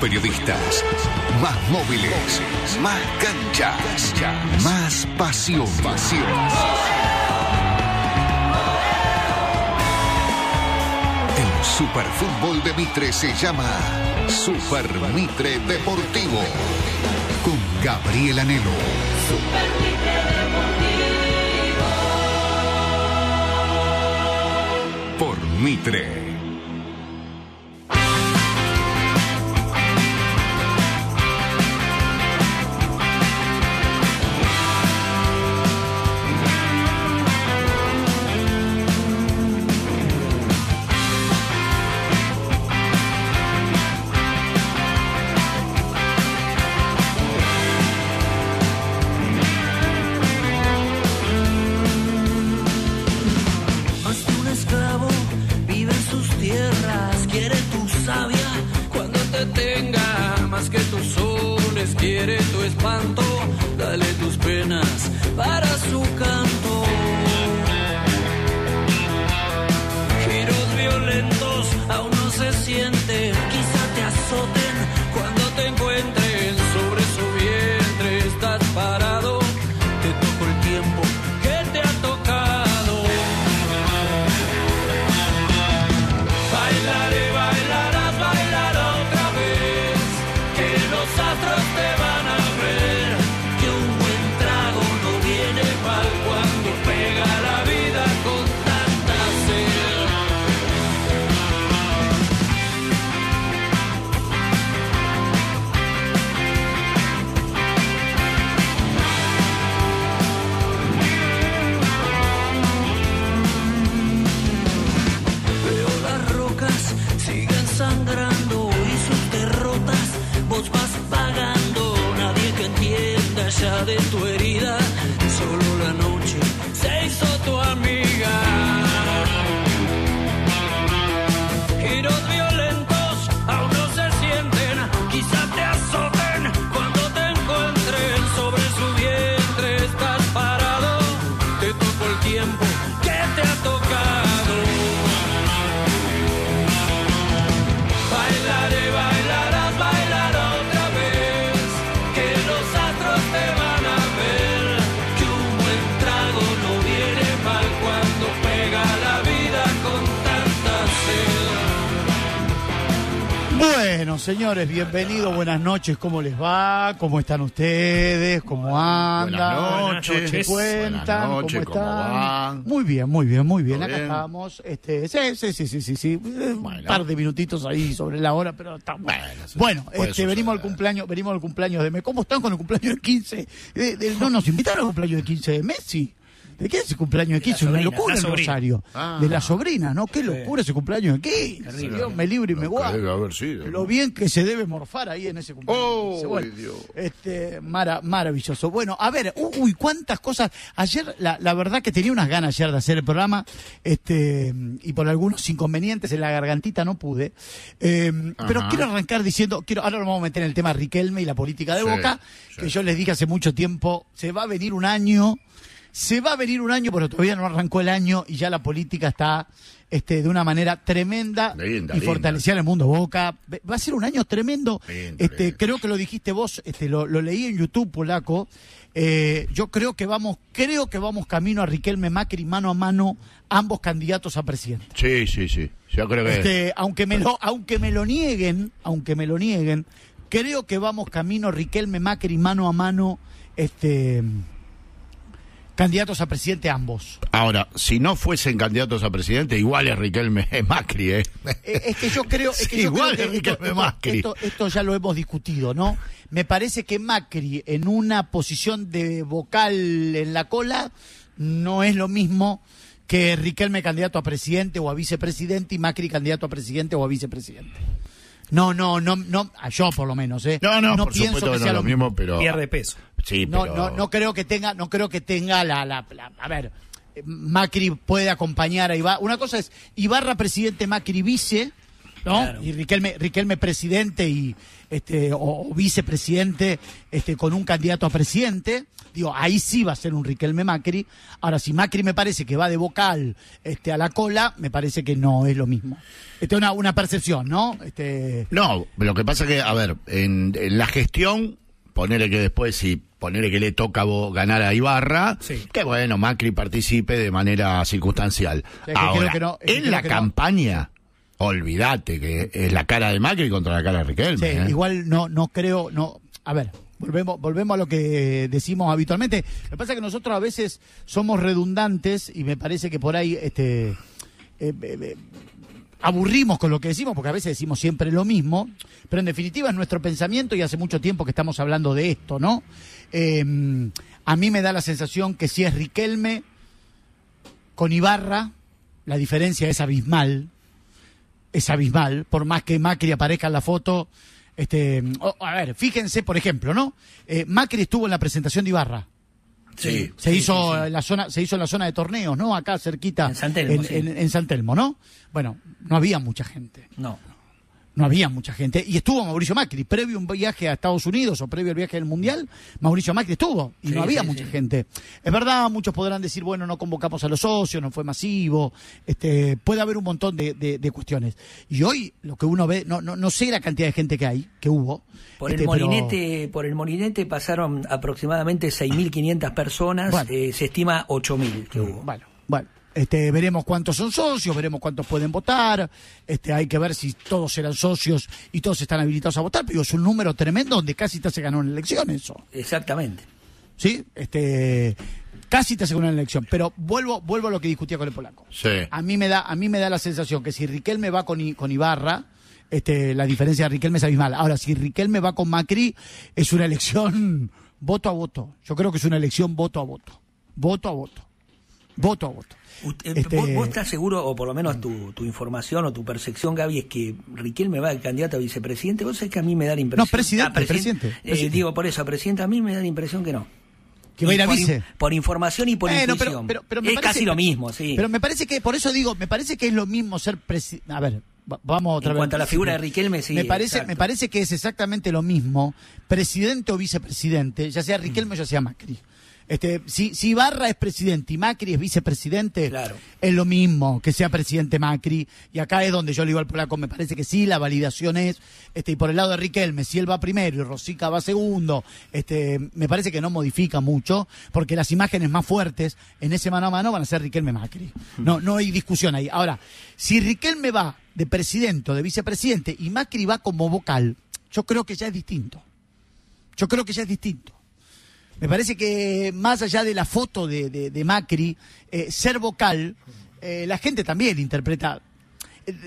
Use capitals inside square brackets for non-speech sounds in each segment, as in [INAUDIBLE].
periodistas, más móviles, más canchas, más pasión. pasión. El Superfútbol de Mitre se llama Super Mitre Deportivo. Con Gabriel Anelo. Super Mitre Deportivo. Por Mitre. Señores, bienvenidos, buenas noches, ¿cómo les va? ¿Cómo están ustedes? ¿Cómo andan? Buenas noches. cuentan? ¿Cómo están? Muy bien, muy bien, muy bien. Acá estamos. Este, sí, sí, sí, sí, sí, sí. Un par de minutitos ahí sobre la hora, pero estamos. Bueno, este, venimos al cumpleaños, venimos al cumpleaños de Messi. ¿Cómo están con el cumpleaños de 15? no nos invitaron al cumpleaños de 15 de Messi. ¿De qué es ese cumpleaños de 15? Una locura el Rosario. Ah. de la sobrina, ¿no? Qué locura ese cumpleaños de 15. Dios me libre y me guarde. Lo bien que se debe morfar ahí en ese cumpleaños. Oh, Dios. Este, maravilloso. Bueno, a ver, uy, cuántas cosas. Ayer, la, la, verdad que tenía unas ganas ayer de hacer el programa, este, y por algunos inconvenientes en la gargantita no pude. Eh, pero quiero arrancar diciendo, quiero, ahora nos vamos a meter en el tema Riquelme y la política de Boca, que yo les dije hace mucho tiempo, se va a venir un año se va a venir un año, pero todavía no arrancó el año y ya la política está este, de una manera tremenda y fortalecida en el mundo Boca. Va a ser un año tremendo. este, Creo que lo dijiste vos, este, lo, leí en YouTube, polaco. Eh, yo creo que vamos, creo que vamos camino a Riquelme Macri mano a mano, ambos candidatos a presidente. Sí, sí, sí. Yo creo que este, aunque me lo, aunque me lo nieguen, aunque me lo nieguen, creo que vamos camino Riquelme Macri mano a mano, este candidatos a presidente ambos. Ahora, si no fuesen candidatos a presidente, igual es Riquelme Macri, ¿eh? ¿eh? Es que yo creo, es que [LAUGHS] igual es Riquelme Macri. Esto, ya lo hemos discutido, ¿no? Me parece que Macri en una posición de vocal en la cola no es lo mismo que Riquelme candidato a presidente o a vicepresidente y Macri candidato a presidente o a vicepresidente. No, no, no, no, yo por lo menos, ¿eh? No, no, por pienso que, sea lo mismo, pero pierde peso. Sí, no, no, no creo que tenga, no creo que tenga la, la, a ver, Macri puede acompañar a Ibarra. Una cosa es Ibarra presidente, Macri vice, ¿no? Claro. Y Riquelme, Riquelme presidente y este o, o vicepresidente este con un candidato a presidente. Digo, ahí sí va a ser un Riquelme Macri. Ahora, si Macri me parece que va de vocal este, a la cola, me parece que no es lo mismo. Este es una, una percepción, ¿no? Este, No, lo que pasa que, a ver, en, en la gestión, ponele que después, si ponele que le toca ganar a Ibarra, Sí. que bueno, Macri participe de manera circunstancial. Ahora, que no, es que en la no. Olvídate que es la cara de Macri contra la cara de Riquelme. Sí, ¿eh? igual no, no creo, no. A ver, volvemos, volvemos a lo que decimos habitualmente. Lo que pasa es que nosotros a veces somos redundantes y me parece que por ahí este eh, eh, eh, aburrimos con lo que decimos, porque a veces decimos siempre lo mismo, pero en definitiva es nuestro pensamiento y hace mucho tiempo que estamos hablando de esto, ¿no? Eh, a mí me da la sensación que si es Riquelme con Ibarra, la diferencia es abismal es abismal, por más que Macri aparezca en la foto. Este, a ver, fíjense, por ejemplo, ¿no? Eh, Macri estuvo en la presentación de Ibarra. Sí. Se Sí, hizo sí, la zona, se hizo en la zona de torneos, ¿no? Acá cerquita. En San Telmo, en, en- en San Telmo, ¿no? Bueno, no había mucha gente. No. No había mucha gente. Y estuvo Mauricio Macri. Previo a un viaje a Estados Unidos o previo al viaje del Mundial, Mauricio Macri estuvo. Y Sí, no había sí, mucha sí. gente. Es verdad, muchos podrán decir, bueno, no convocamos a los socios, no fue masivo. Este, puede haber un montón de, de- de cuestiones. Y hoy lo que uno ve, no, no, no sé la cantidad de gente que hay, que hubo. Por este, el pero- molinete, por el molinete pasaron aproximadamente 6.500 personas, Bueno. eh, se estima 8.000 que hubo. Bueno, bueno. Este, veremos cuántos son socios, veremos cuántos pueden votar. Este, hay que ver si todos eran socios y todos están habilitados a votar. Pero es un número tremendo donde casi te se ganó una elección eso. Exactamente. ¿sí? Este, casi te asegura una elección. Pero vuelvo, vuelvo a lo que discutía con el polaco. Sí. A mí me da, a mí me da la sensación que si Riquelme va con, I- con Ibarra, este, la diferencia de Riquelme es abismal. Ahora, si Riquelme va con Macri, es una elección voto a voto. Yo creo que es una elección voto a voto. Voto a voto. Voto a voto. Usted- Este- ¿vos, vos estás seguro, o por lo menos tu, tu información o tu percepción, Gaby, es que Riquelme va de candidato a vicepresidente? Vos sabés que a mí me da la impresión... No, presidente, Ah, presidente, Eh, presidente. digo, por eso, presidente, a mí me da la impresión que no. Que va a ir a por, vice. por información y por Bueno, intuición. pero, pero, pero me es parece- casi lo mismo, sí. Pero me parece que, por eso digo, me parece que es lo mismo ser presidente. A ver, va- vamos otra En vez. cuanto a la figura de Riquelme, sí, Me parece, exacto. me parece que es exactamente lo mismo, presidente o vicepresidente, ya sea Riquelme o ya sea Macri. Este, si, si Barra es presidente y Macri es vicepresidente, Claro. es lo mismo que sea presidente Macri. Y acá es donde yo le digo al polaco, me parece que sí, la validación es, este, y por el lado de Riquelme, si él va primero y Rosica va segundo, este, me parece que no modifica mucho, porque las imágenes más fuertes en ese mano a mano van a ser Riquelme Macri. No, no hay discusión ahí. Ahora, si Riquelme va de presidente o de vicepresidente y Macri va como vocal, yo creo que ya es distinto. Yo creo que ya es distinto. Me parece que más allá de la foto de, de- Macri, eh, ser vocal, eh, la gente también interpreta.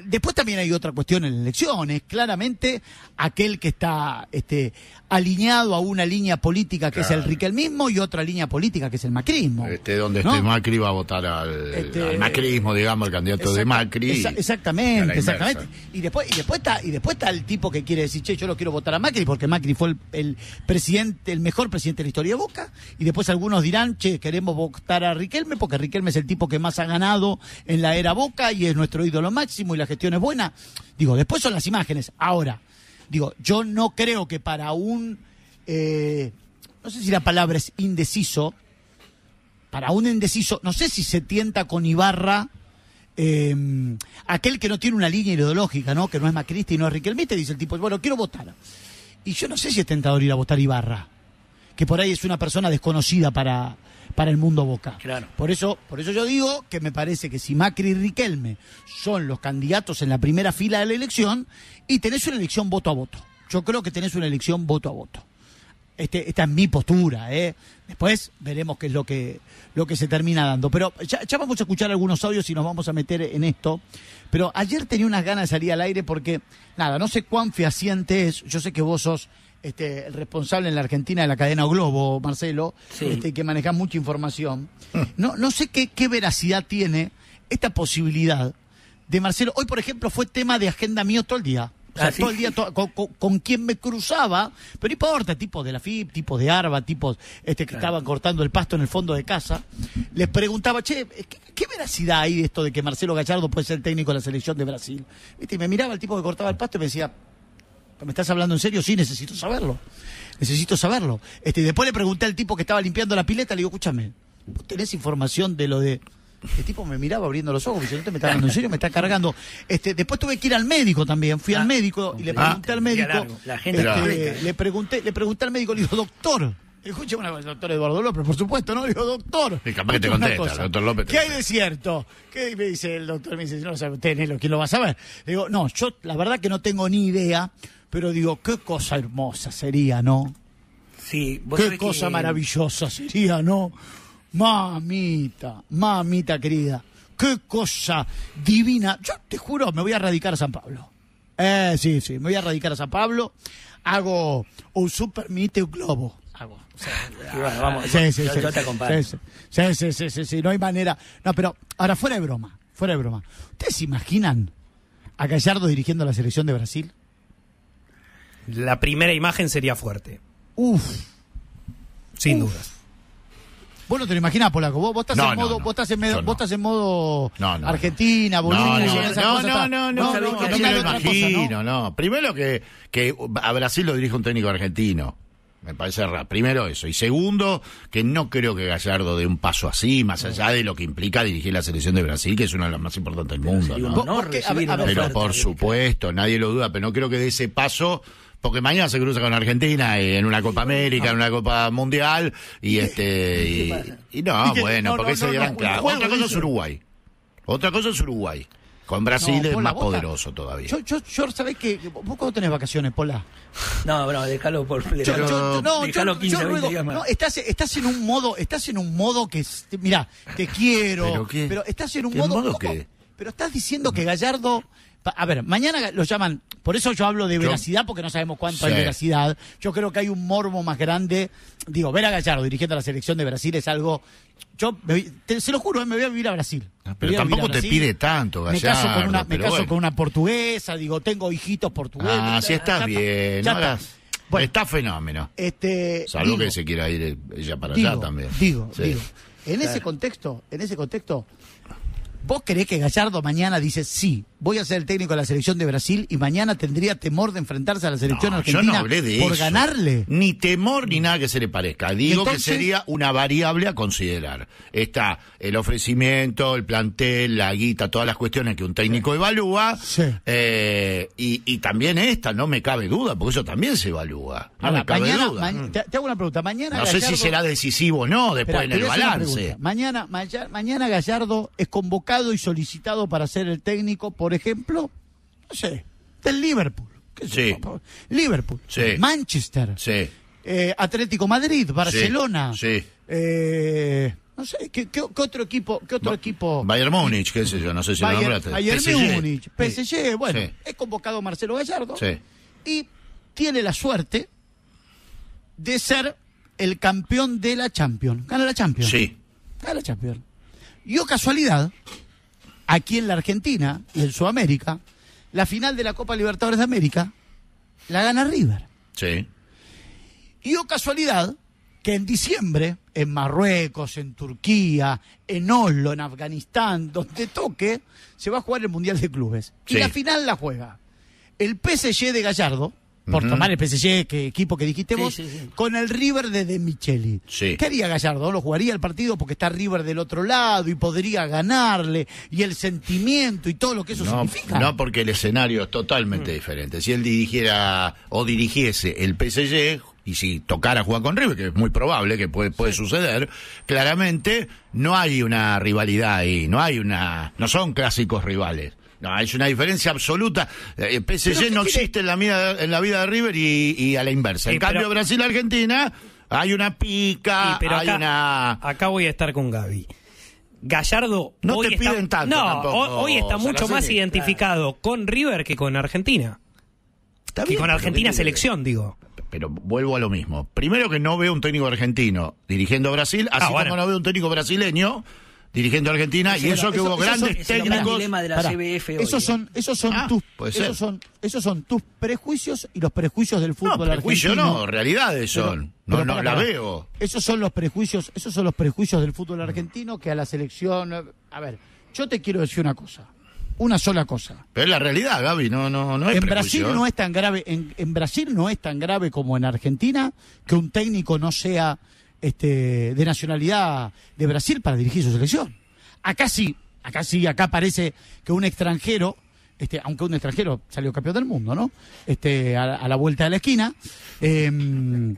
Después también hay otra cuestión en las elecciones. Claramente, aquel que está este, alineado a una línea política que es el riquelmismo y otra línea política que es el macrismo. Este, donde ¿no? esté Macri va a votar al, Este, al macrismo, digamos, el candidato de Macri. exa- exactamente, exactamente. Y después, y después está, y después está el tipo que quiere decir, che, yo lo quiero votar a Macri porque Macri fue el, el presidente, el mejor presidente de la historia de Boca. Y después algunos dirán, che, queremos votar a Riquelme porque Riquelme es el tipo que más ha ganado en la era Boca y es nuestro ídolo máximo y la gestión es buena. Digo, después son las imágenes. Ahora, digo, yo no creo que para un, eh, no sé si la palabra es indeciso, para un indeciso, no sé si se tienta con Ibarra, eh, aquel que no tiene una línea ideológica, ¿no? Que no es macrista y no es riquelmista, dice el tipo, bueno, quiero votar. Y yo no sé si es tentador ir a votar Ibarra, que por ahí es una persona desconocida para, para el mundo Boca. Claro. Por eso, por eso yo digo que me parece que si Macri y Riquelme son los candidatos en la primera fila de la elección, y tenés una elección voto a voto. Yo creo que tenés una elección voto a voto. Este, esta es mi postura, ¿eh? Después veremos qué es lo que, lo que se termina dando. Pero ya, ya vamos a escuchar algunos audios y nos vamos a meter en esto. Pero ayer tenía unas ganas de salir al aire porque, nada, no sé cuán fehaciente es. Yo sé que vos sos este, el responsable en la Argentina de la cadena Globo, Marcelo, Sí. este, que manejas mucha información. No, no sé qué, qué veracidad tiene esta posibilidad de Marcelo. Hoy, por ejemplo, fue tema de agenda mío todo el día. O sea, Ah, ¿sí? todo el día to- con, con- con quien me cruzaba, pero importa, tipos de la FIP, tipos de ARBA, tipos este, que estaban cortando el pasto en el fondo de casa, les preguntaba, che, ¿qué, qué veracidad hay de esto de que Marcelo Gallardo puede ser técnico de la selección de Brasil? ¿Viste? Y me miraba el tipo que cortaba el pasto y me decía, ¿me estás hablando en serio? Sí, necesito saberlo. Necesito saberlo. Este, y después le pregunté al tipo que estaba limpiando la pileta, le digo, escúchame, ¿vos tenés información de lo de...? El tipo me miraba abriendo los ojos, me dice, ¿no te me está hablando en serio? Me está cargando. Este, después tuve que ir al médico también. Fui al Ah, médico y le ah, pregunté al día médico. largo. La gente este, completa. le pregunté, le pregunté al médico, le digo, doctor. Escuche una cosa, doctor Eduardo López, por supuesto, ¿no? Le digo, doctor. Y capaz que te contesta, doctor López ¿Qué hay de cierto? ¿Qué me dice el doctor? Me dice, no lo sabe usted, Nelo, ¿quién lo va a saber? Le digo, no, yo la verdad que no tengo ni idea, pero digo, qué cosa hermosa sería, ¿no? Sí, vos Qué cosa que- maravillosa sería, ¿no? Mamita, mamita querida, qué cosa divina. Yo te juro, me voy a radicar a San Pablo. Eh, sí, sí, me voy a radicar a San Pablo. Hago un super mite un globo. Hago. Bueno, vamos, Sí, sí, yo, sí, yo te sí, acompaño. Sí, sí, sí, sí, sí, sí, no hay manera. No, pero ahora fuera de broma, fuera de broma. ¿Ustedes se imaginan a Gallardo dirigiendo la selección de Brasil? La primera imagen sería fuerte, Uf. sin Uf. dudas. Vos no te lo imaginás, Polaco. Vos, vos estás No, en modo, no. vos estás en, no. vos estás en modo No, no, Argentina, No, Bolivia, no, no, no, no, no, no, me lo imagino, no. Primero que, que a Brasil lo dirige un técnico argentino. Me parece raro. Primero eso. Y segundo, que no creo que Gallardo dé un paso así, más allá de lo que implica dirigir la selección de Brasil, que es una de las más importantes del mundo, ¿no? honor Vos- vos que- a ver, a ver, Pero por supuesto, nadie lo duda, pero no creo que dé ese paso porque mañana se cruza con Argentina y en una Copa América, en una Copa Mundial y este y, no, [LAUGHS] bueno, no, porque gran no, claro. Otra cosa es. Uruguay. Otra cosa es Uruguay. Con Brasil No, es más poderoso todavía. Yo, yo, yo, ¿sabés qué? ¿Vos cuándo tenés vacaciones, Pola? No, no, déjalo por. Yo, Déjalo, yo- no, déjalo yo 15, 20 ruego- días más. no, estás, estás en un modo, estás en un modo que, mira, te [LAUGHS] quiero, ¿Pero qué? estás en un ¿Qué modo, modo qué? pero estás diciendo que Gallardo, a ver, mañana lo llaman, por eso yo hablo de veracidad porque no sabemos cuánto Sí. hay veracidad. Yo creo que hay un morbo más grande. Digo, ver a Gallardo dirigiendo la selección de Brasil es algo, yo me te- se lo juro, eh, me voy a vivir a Brasil. Ah, pero a a tampoco te pide tanto, Me caso con Gallardo, una, me caso bueno. con una portuguesa, digo, tengo hijitos portugueses. Ah, si estás ya bien, ya no está. hagas- Bueno. está fenómeno. Este, Salvo que se quiera ir ella para digo, allá también. Digo, Sí. digo. En ese contexto, en ese contexto, ¿vos creés que Gallardo mañana dice sí, voy a ser el técnico de la selección de Brasil y mañana tendría temor de enfrentarse a la selección No, argentina yo no hablé de por eso. ganarle? Ni temor ni nada que se le parezca. Digo entonces? que sería una variable a considerar. Está el ofrecimiento, el plantel, la guita, todas las cuestiones que un técnico evalúa. Sí. Eh, y, y también esta, no me cabe duda, porque eso también se evalúa. No Ahora, me cabe mañana, duda. ma- te, te hago una pregunta. Mañana no sé si será decisivo o no después Esperá, en el balance. Mañana, maya- mañana Gallardo es convocado y solicitado para ser el técnico, por ejemplo, no sé, del Liverpool. ¿Qué sé Sí. Liverpool. Sí. Manchester. Sí. eh, Atlético Madrid, Barcelona. Sí. eh, no sé, ¿qué, qué- qué otro equipo? ¿Qué otro Ba- equipo? Bayern Múnich, qué sé yo, no sé si lo Bayern, nombraste. Bayern PSG. Múnich, PSG, bueno, es convocado Marcelo Gallardo Sí. y tiene la suerte de ser el campeón de la Champions. Gana la Champions. Sí. Gana la Champions. Y o casualidad, aquí en la Argentina y en Sudamérica, la final de la Copa Libertadores de América la gana River. Sí. Y o casualidad que en diciembre, en Marruecos, en Turquía, en Oslo, en Afganistán, donde toque, se va a jugar el Mundial de Clubes. Y la final la juega el PSG de Gallardo, por tomar el PSG, que equipo que dijiste vos, sí, sí. con el River de De Micheli. Sí. ¿Qué haría Gallardo? ¿Lo jugaría el partido porque está River del otro lado y podría ganarle? Y el sentimiento y todo lo que eso No, significa. no, porque el escenario es totalmente diferente. Si él dirigiera o dirigiese el PSG, y si tocara jugar con River, que es muy probable que puede, puede suceder, claramente no hay una rivalidad ahí, no hay una, no son clásicos rivales. No, es una diferencia absoluta. Eh, El PSG no existe en la, vida, en la vida de River y, y a la inversa. En Sí, cambio, Brasil-Argentina, hay una pica, Sí, pero hay acá, una... acá voy a estar con Gaby. Gallardo No hoy te está, piden tanto no, tampoco, hoy, está mucho más identificado con River que con Argentina. Está Que bien, con Argentina selección, digo. pero vuelvo a lo mismo. Primero que no veo un técnico argentino dirigiendo a Brasil, así Ah, bueno. como no veo un técnico brasileño dirigiendo a Argentina, y eso que hubo grandes son- ese es el técnicos. de la Pará, CBF hoy, esos ¿eh? son, esos son Ah, tus, esos son, esos son tus prejuicios y los prejuicios del fútbol No, prejuicio argentino. no, realidades son. pero no, no la veo. Esos son los prejuicios, esos son los prejuicios del fútbol argentino que a la selección. A ver, yo te quiero decir una cosa, una sola cosa. Pero es la realidad, Gaby, no, no, no es en prejuicio, Brasil ¿eh? no es tan grave, en, en Brasil no es tan grave como en Argentina que un técnico no sea este, de nacionalidad de Brasil para dirigir su selección. Acá sí, acá sí, acá parece que un extranjero, este, aunque un extranjero salió campeón del mundo, ¿no? Este, a, a la vuelta de la esquina, em,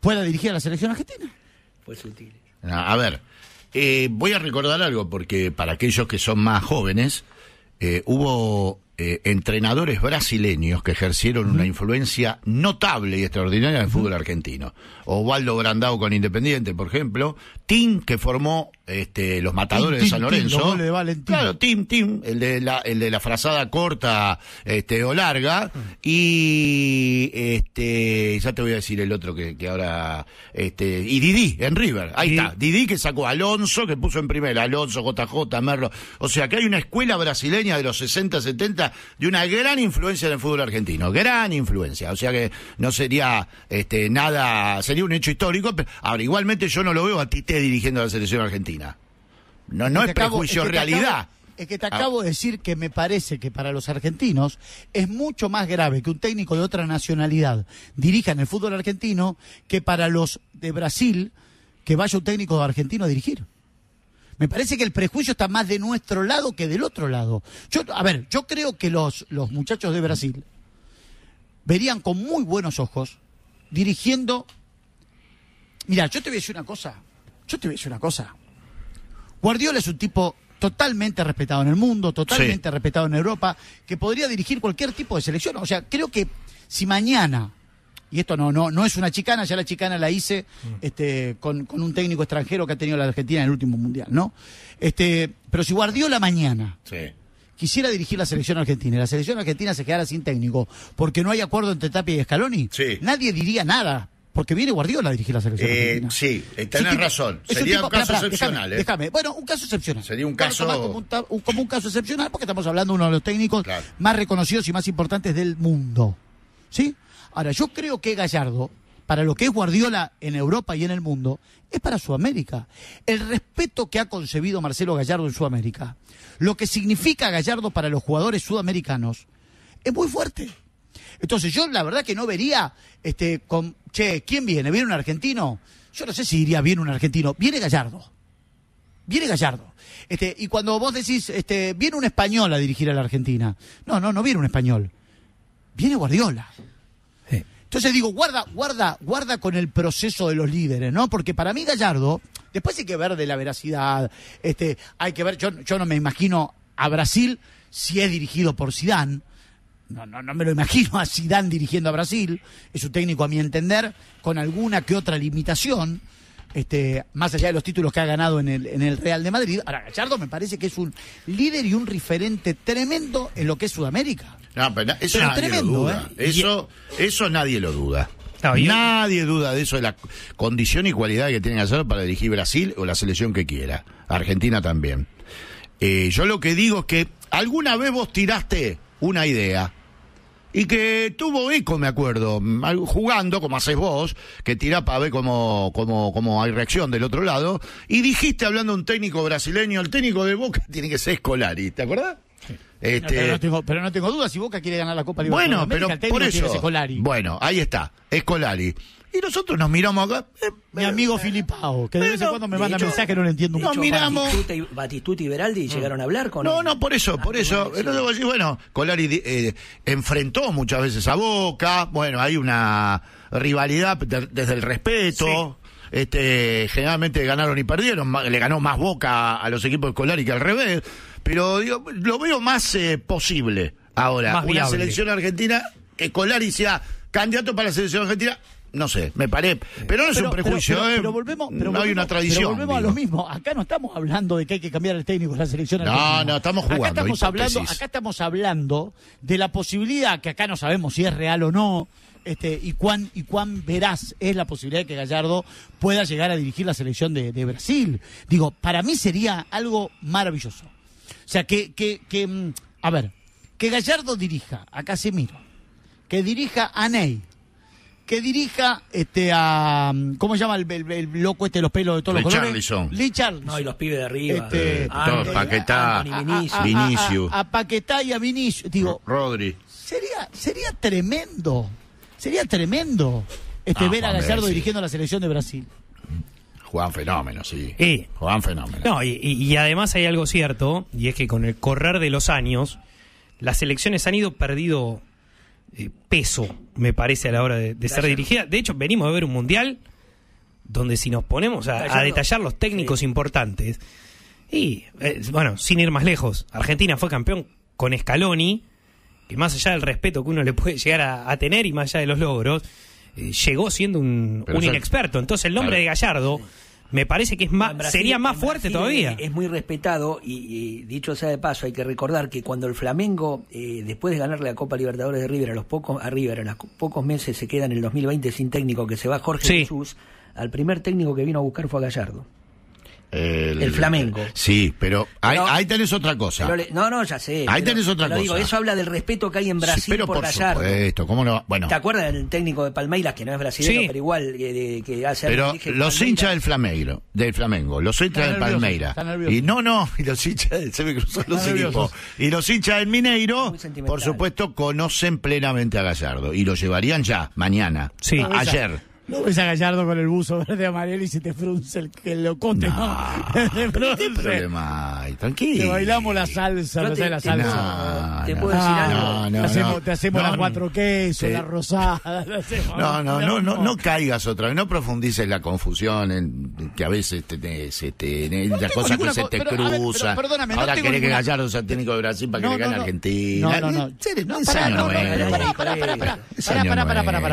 pueda dirigir a la selección argentina. Fue sutil. No, A ver, eh, voy a recordar algo, porque para aquellos que son más jóvenes, eh, hubo eh, entrenadores brasileños que ejercieron una influencia notable y extraordinaria en el fútbol argentino. Osvaldo Brandao con Independiente, por ejemplo. Tim, que formó este, los matadores Tim, de San Tim, Lorenzo. los de Valentín. Claro, Tim, Tim, el de la, el de la frazada corta este, o larga. Y este, ya te voy a decir el otro que, que ahora. Este, y Didi en River. Ahí está. Didi que sacó a Alonso, que puso en primera. Alonso, JJ, Merlo. O sea que hay una escuela brasileña de los 60, 70 de una gran influencia en el fútbol argentino. Gran influencia. O sea que no sería este, nada. Sería un hecho histórico. Pero, ahora, igualmente yo no lo veo a Tite dirigiendo a la selección argentina. No, no que es acabo- prejuicio, es que te realidad. acabo- es que te Ah. acabo de decir que me parece que para los argentinos es mucho más grave que un técnico de otra nacionalidad dirija en el fútbol argentino que para los de Brasil que vaya un técnico argentino a dirigir. Me parece que el prejuicio está más de nuestro lado que del otro lado. Yo, a ver, yo creo que los, los muchachos de Brasil verían con muy buenos ojos dirigiendo. Mira, yo te voy a decir una cosa. Yo te voy a decir una cosa. Guardiola es un tipo totalmente respetado en el mundo, totalmente Sí. respetado en Europa, que podría dirigir cualquier tipo de selección. O sea, creo que si mañana, y esto no, no, no es una chicana, ya la chicana la hice este, con, con un técnico extranjero que ha tenido la Argentina en el último mundial, ¿no? Este, pero si Guardiola mañana Sí. quisiera dirigir la selección argentina y la selección argentina se quedara sin técnico porque no hay acuerdo entre Tapia y Scaloni, Sí. nadie diría nada. Porque viene Guardiola a dirigir la selección Eh, argentina. sí, eh, un tenés tipo- razón. Sería tipo- un caso pará, pará, excepcional, Déjame, eh. Bueno, un caso excepcional. Sería un caso- Como un, un- como un caso excepcional porque estamos hablando de uno de los técnicos Claro. más reconocidos y más importantes del mundo. ¿Sí? Ahora, yo creo que Gallardo, para lo que es Guardiola en Europa y en el mundo, es para Sudamérica. El respeto que ha concebido Marcelo Gallardo en Sudamérica, lo que significa Gallardo para los jugadores sudamericanos, es muy fuerte. Entonces yo la verdad que no vería, este, con, che, ¿quién viene? ¿Viene un argentino? Yo no sé si diría viene un argentino. Viene Gallardo. Viene Gallardo. Este, y cuando vos decís, este, viene un español a dirigir a la Argentina. No, no, no viene un español. Viene Guardiola. Entonces digo, guarda, guarda, guarda con el proceso de los líderes, ¿no? Porque para mí Gallardo, después hay que ver de la veracidad, este, hay que ver, yo, yo no me imagino a Brasil si es dirigido por Sidán. No, no, no me lo imagino a Sidán dirigiendo a Brasil. Es un técnico, a mi entender, con alguna que otra limitación. Este, más allá de los títulos que ha ganado en el, en el Real de Madrid. Ahora, Gallardo me parece que es un líder y un referente tremendo en lo que es Sudamérica. No, pero na- eso Pero nadie tremendo, lo duda. ¿eh? Eso, eso nadie lo duda. No, Nadie duda de eso, de la condición y cualidad que tiene Gallardo para dirigir Brasil o la selección que quiera. Argentina también. Eh, yo lo que digo es que alguna vez vos tiraste una idea y que tuvo eco, me acuerdo, mm, jugando, como haces vos, que tirás para ver cómo, cómo, cómo hay reacción del otro lado, y dijiste, hablando de un técnico brasileño, el técnico de Boca [LAUGHS] tiene que ser Scolari, ¿te acordás? Este, No, pero, no tengo, pero no tengo dudas si Boca quiere ganar la Copa Libertadores bueno, América, pero técnico por eso. Bueno, ahí está, Escolari. Y nosotros nos miramos acá. eh, Mi amigo Filipao, que de vez en cuando me manda mensajes, no lo entiendo mucho. mira, miramos- Batistuta y, Batistuta y Beraldi llegaron a hablar con No, él. no, por eso, por Antes eso. bueno, Colari eh, enfrentó muchas veces a Boca. Bueno, hay una rivalidad de- desde el respeto. Este, generalmente ganaron y perdieron. ma- Le ganó más Boca a los equipos de Colari que al revés. Pero digo, lo veo más eh, posible ahora. Más una viable. selección argentina que Colari sea candidato para la selección argentina. No sé, me parece. Pero no es un prejuicio, pero, ¿eh? pero volvemos, pero no hay una tradición. Pero volvemos a lo mismo. Acá no estamos hablando de que hay que cambiar el técnico de la selección. No, argentina. no, estamos Acá jugando, estamos hablando, acá estamos hablando de la posibilidad que acá no sabemos si es real o no. Este, y cuán y cuán veraz es la posibilidad de que Gallardo pueda llegar a dirigir la selección de, de Brasil. Digo, para mí sería algo maravilloso. O sea, que, que, que mm, a ver, que Gallardo dirija a Casemiro, que dirija a Ney, que dirija este a ¿cómo se llama el, el- el loco este de los pelos de todos los colores? Richarlison. Richarlison. No, y los pibes de arriba. Este, Eh, Anthony, Paquetá, Anthony, a- Vinicius. a- a- Vinicius. A, a Paquetá y a Vinicius. Digo, Rodri. sería, sería tremendo. Sería tremendo este Ah, ver a Gallardo dirigiendo la selección de Brasil. Juegan fenómeno, sí. Y- Juegan fenómeno. No, y, y- y además hay algo cierto, y es que con el correr de los años, las elecciones han ido perdido eh, peso, me parece, a la hora de, de ser dirigidas. De hecho, venimos a ver un mundial donde si nos ponemos a, detallar los técnicos importantes, y eh, bueno, sin ir más lejos, Argentina fue campeón con Scaloni, que más allá del respeto que uno le puede llegar a, a tener y más allá de los logros, eh, llegó siendo un, inexperto. Entonces el nombre Claro. de Gallardo me parece que es más, Brasil- sería más fuerte todavía. Es, es muy respetado y, y dicho sea de paso, hay que recordar que cuando el Flamengo, eh, después de ganarle la Copa Libertadores de River a los pocos, a River, a los pocos meses se queda en el 2020 sin técnico, que se va Jorge Sí. Jesús, al primer técnico que vino a buscar fue a Gallardo. El, El Flamengo. Sí, pero ahí, Pero- ahí tenés otra cosa. Le- no, no, ya sé. Ahí pero- tenés otra pero digo, cosa. eso habla del respeto que hay en Sí, Brasil pero por, por Gallardo. supuesto, ¿cómo no? Bueno, ¿Te acuerdas del técnico de Palmeiras, que no es brasileño, Sí. pero igual que, de- que hace pero los Palmeiras? hinchas del Flamengo, del Flamengo, los hinchas del nervioso, Palmeira. está nervioso. Y no, no, y los hinchas del se me cruzó los equipos. Y los hinchas del Mineiro, por supuesto, conocen plenamente a Gallardo y lo llevarían ya, mañana. Sí. A- ayer. No ves a Gallardo con el buzo verde amarillo y se te frunce el que lo cote, ¿no? Te [LAUGHS] ¿Qué frunce. problema hay? Tranquilo. Te bailamos la salsa, no te- sé la te- salsa. No, Te no. puedo decir Ah, algo. No, no, te hacemos, no. te hacemos No, la cuatro quesos, sí. la rosada. te hacemos- No, no, no, no, no caigas otra vez, no profundices la confusión en, que a veces te, te- se te, las cosas que se te pero, ver, cruzan. perdóname, no Ahora querés que ninguna- Gallardo sea técnico de Brasil para que No, le gane no, a no. Argentina. No, no, no. No, pará, no, no, pará, pará, pará, pará.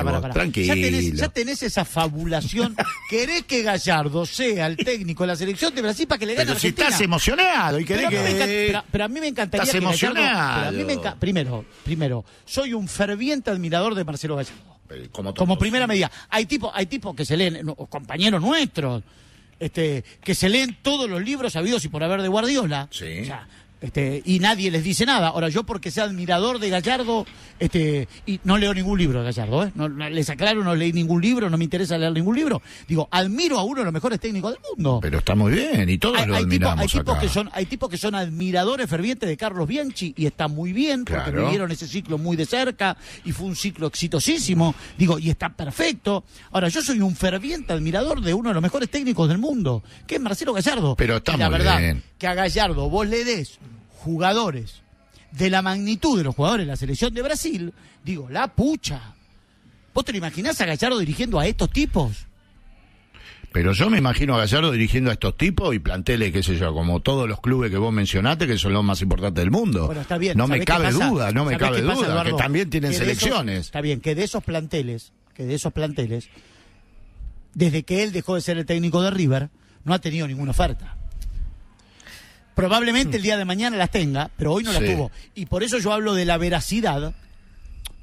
Pará, pará. Tranquilo. Ya tenés, esa fabulación. [LAUGHS] Querés que Gallardo sea el técnico de la selección de Brasil para que le gane a Pero si Argentina. estás emocionado y Pero querés a, mí me encanta- que... pero- pero a mí me encantaría Estás que Gallardo- emocionado. pero a mí me enca- primero, primero, soy un ferviente admirador de Marcelo Gallardo. Pero Como, primera medida. Hay tipos, hay tipos que se leen, no, compañeros nuestros, este, que se leen todos los libros habidos y por haber de Guardiola. Sí. O sea, este, y nadie les dice nada. Ahora, yo porque sea admirador de Gallardo, este, y no leo ningún libro de Gallardo, ¿eh? No, no- les aclaro, no leí ningún libro, no me interesa leer ningún libro. Digo, admiro a uno de los mejores técnicos del mundo. Pero está muy bien y todos Hay, lo hay admiramos hay tipos que son, hay tipos que son admiradores fervientes de Carlos Bianchi y está muy bien porque Claro. vivieron ese ciclo muy de cerca y fue un ciclo exitosísimo. Digo, y está perfecto. Ahora, yo soy un ferviente admirador de uno de los mejores técnicos del mundo, que es Marcelo Gallardo. Pero está Y la muy verdad, bien. que a Gallardo vos le des jugadores de la magnitud de los jugadores de la selección de Brasil, digo, la pucha. ¿Vos te lo imaginás a Gallardo dirigiendo a estos tipos? Pero yo me imagino a Gallardo dirigiendo a estos tipos y plantele, qué sé yo, como todos los clubes que vos mencionaste, que son los más importantes del mundo. Bueno, está bien. No me ¿Sabés qué cabe duda, no me ¿Sabés cabe pasa, duda, Eduardo? que también tienen Que de esos- selecciones. está bien, que de esos planteles, que de esos planteles, desde que él dejó de ser el técnico de River, no ha tenido ninguna oferta. Probablemente el día de mañana las tenga, pero hoy no las Sí. tuvo. Y por eso yo hablo de la veracidad,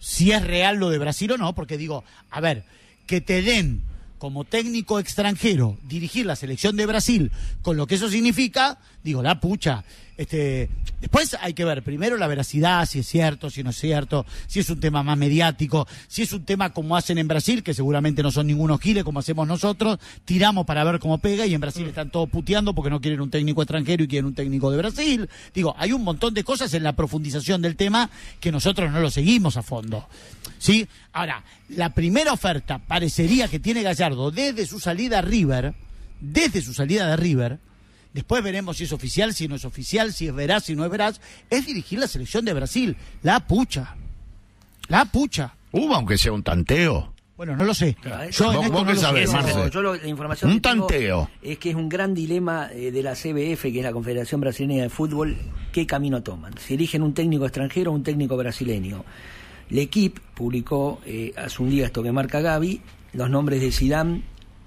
si es real lo de Brasil o no, porque digo, a ver, que te den como técnico extranjero dirigir la selección de Brasil, con lo que eso significa, digo, la pucha. Este, después hay que ver primero la veracidad, si es cierto, si no es cierto, si es un tema más mediático, si es un tema como hacen en Brasil, que seguramente no son ningunos giles como hacemos nosotros, tiramos para ver cómo pega y en Brasil están todos puteando porque no quieren un técnico extranjero y quieren un técnico de Brasil. Digo, hay un montón de cosas en la profundización del tema que nosotros no lo seguimos a fondo. ¿Sí? Ahora, la primera oferta parecería que tiene Gallardo desde su salida a River, desde su salida de River, después veremos si es oficial, si no es oficial, si es veraz, si no es veraz, es dirigir la selección de Brasil. La pucha. La pucha. Hubo, aunque sea un tanteo. Bueno, no lo sé. Yo vos- vos no qué lo sabés, sé. Yo lo- la información Un tanteo. es que es un gran dilema eh, de la CBF, que es la Confederación Brasileña de Fútbol, qué camino toman. Si eligen un técnico extranjero o un técnico brasileño. L'Equipe publicó eh, hace un día esto que marca Gaby, los nombres de Zidane,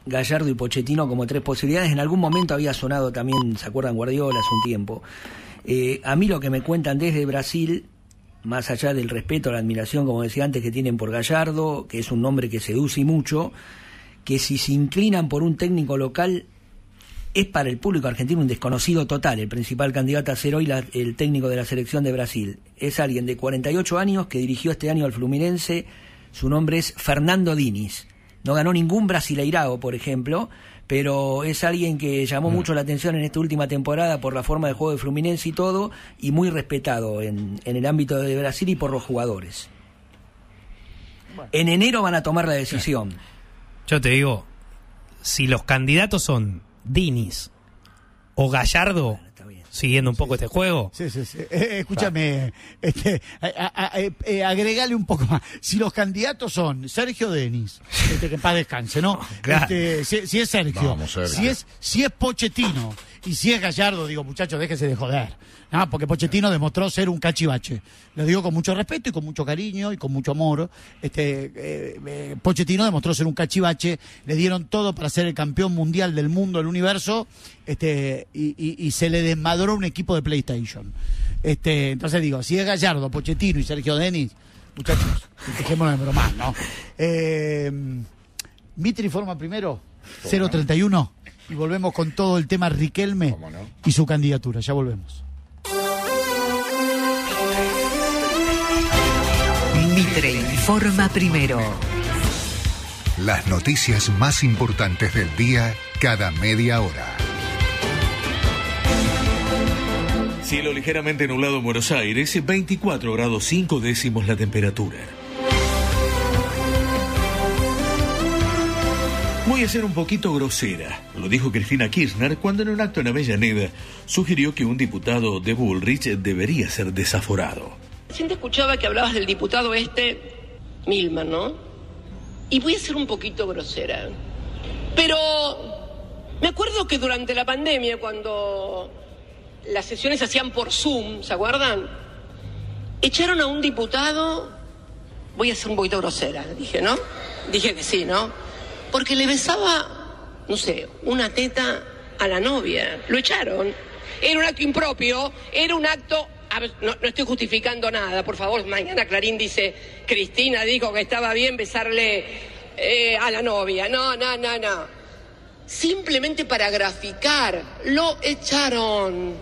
Gallardo y Pochettino como tres posibilidades. En algún momento había sonado también, ¿se acuerdan? Guardiola hace un tiempo. Eh, a mí lo que me cuentan desde Brasil, más allá del respeto, la admiración, como decía antes, que tienen por Gallardo, que es un nombre que seduce mucho, que si se inclinan por un técnico local es para el público argentino un desconocido total. El principal candidato a ser hoy la- el técnico de la selección de Brasil. Es alguien de 48 años que dirigió este año al Fluminense. Su nombre es Fernando Diniz. No ganó ningún Brasileirao, por ejemplo, pero es alguien que llamó mucho la atención en esta última temporada por la forma de juego de Fluminense y todo, y muy respetado en, en el ámbito de Brasil y por los jugadores. En enero van a tomar la decisión. [LAUGHS] Yo te digo, si los candidatos son Dinis o Gallardo. Siguiendo un poco este juego, Sí, sí, sí. Eh, escúchame, este, eh, eh, agregale un poco más. Si los candidatos son Sergio Denis, este, que en paz descanse, ¿no? [LAUGHS] Claro. Este, si, si es Sergio, Vamos, Sergio. si es si es Pochettino y si es Gallardo, digo, muchachos, déjese de joder. ¿no? Porque Pochettino demostró ser un cachivache. Lo digo con mucho respeto y con mucho cariño y con mucho amor. Este, eh, eh, Pochettino demostró ser un cachivache. Le dieron todo para ser el campeón mundial del mundo, del universo. Este, y, y- y se le desmadró un equipo de PlayStation. Este, entonces digo, si es Gallardo, Pochettino y Sergio Denis, muchachos, dejémonos de bromar, ¿no? Eh, Mitri forma primero, 031, y volvemos con todo el tema Riquelme y su candidatura. Ya volvemos. Mitre informa primero. Las noticias más importantes del día cada media hora. Cielo ligeramente nublado en Buenos Aires, 24 grados 5 décimos la temperatura. Voy a ser un poquito grosera, lo dijo Cristina Kirchner cuando en un acto en Avellaneda sugirió que un diputado de Bullrich debería ser desaforado. Recién escuchaba que hablabas del diputado este, Milman, ¿no? Y voy a ser un poquito grosera. Pero me acuerdo que durante la pandemia, cuando las sesiones se hacían por Zoom, ¿se acuerdan? Echaron a un diputado, voy a ser un poquito grosera, dije, ¿no? Dije que sí, ¿no? Porque le besaba, no sé, una teta a la novia. Lo echaron. Era un acto impropio, era un acto... no, no estoy justificando nada, por favor. Mañana Clarín dice, Cristina dijo que estaba bien besarle eh, a la novia. No, no, no, no. Simplemente para graficar, lo echaron.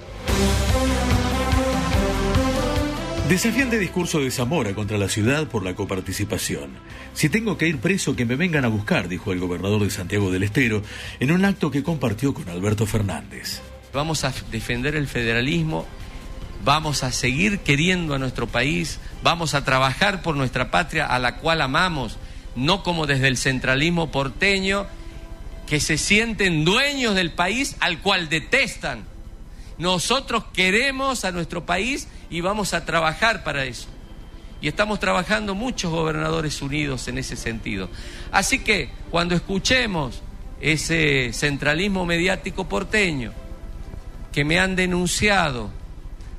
Desafiante discurso de Zamora contra la ciudad por la coparticipación. Si tengo que ir preso, que me vengan a buscar, dijo el gobernador de Santiago del Estero en un acto que compartió con Alberto Fernández. Vamos a defender el federalismo, vamos a seguir queriendo a nuestro país, vamos a trabajar por nuestra patria a la cual amamos, no como desde el centralismo porteño, que se sienten dueños del país al cual detestan. Nosotros queremos a nuestro país y vamos a trabajar para eso. Y estamos trabajando muchos gobernadores unidos en ese sentido. Así que cuando escuchemos ese centralismo mediático porteño, que me han denunciado,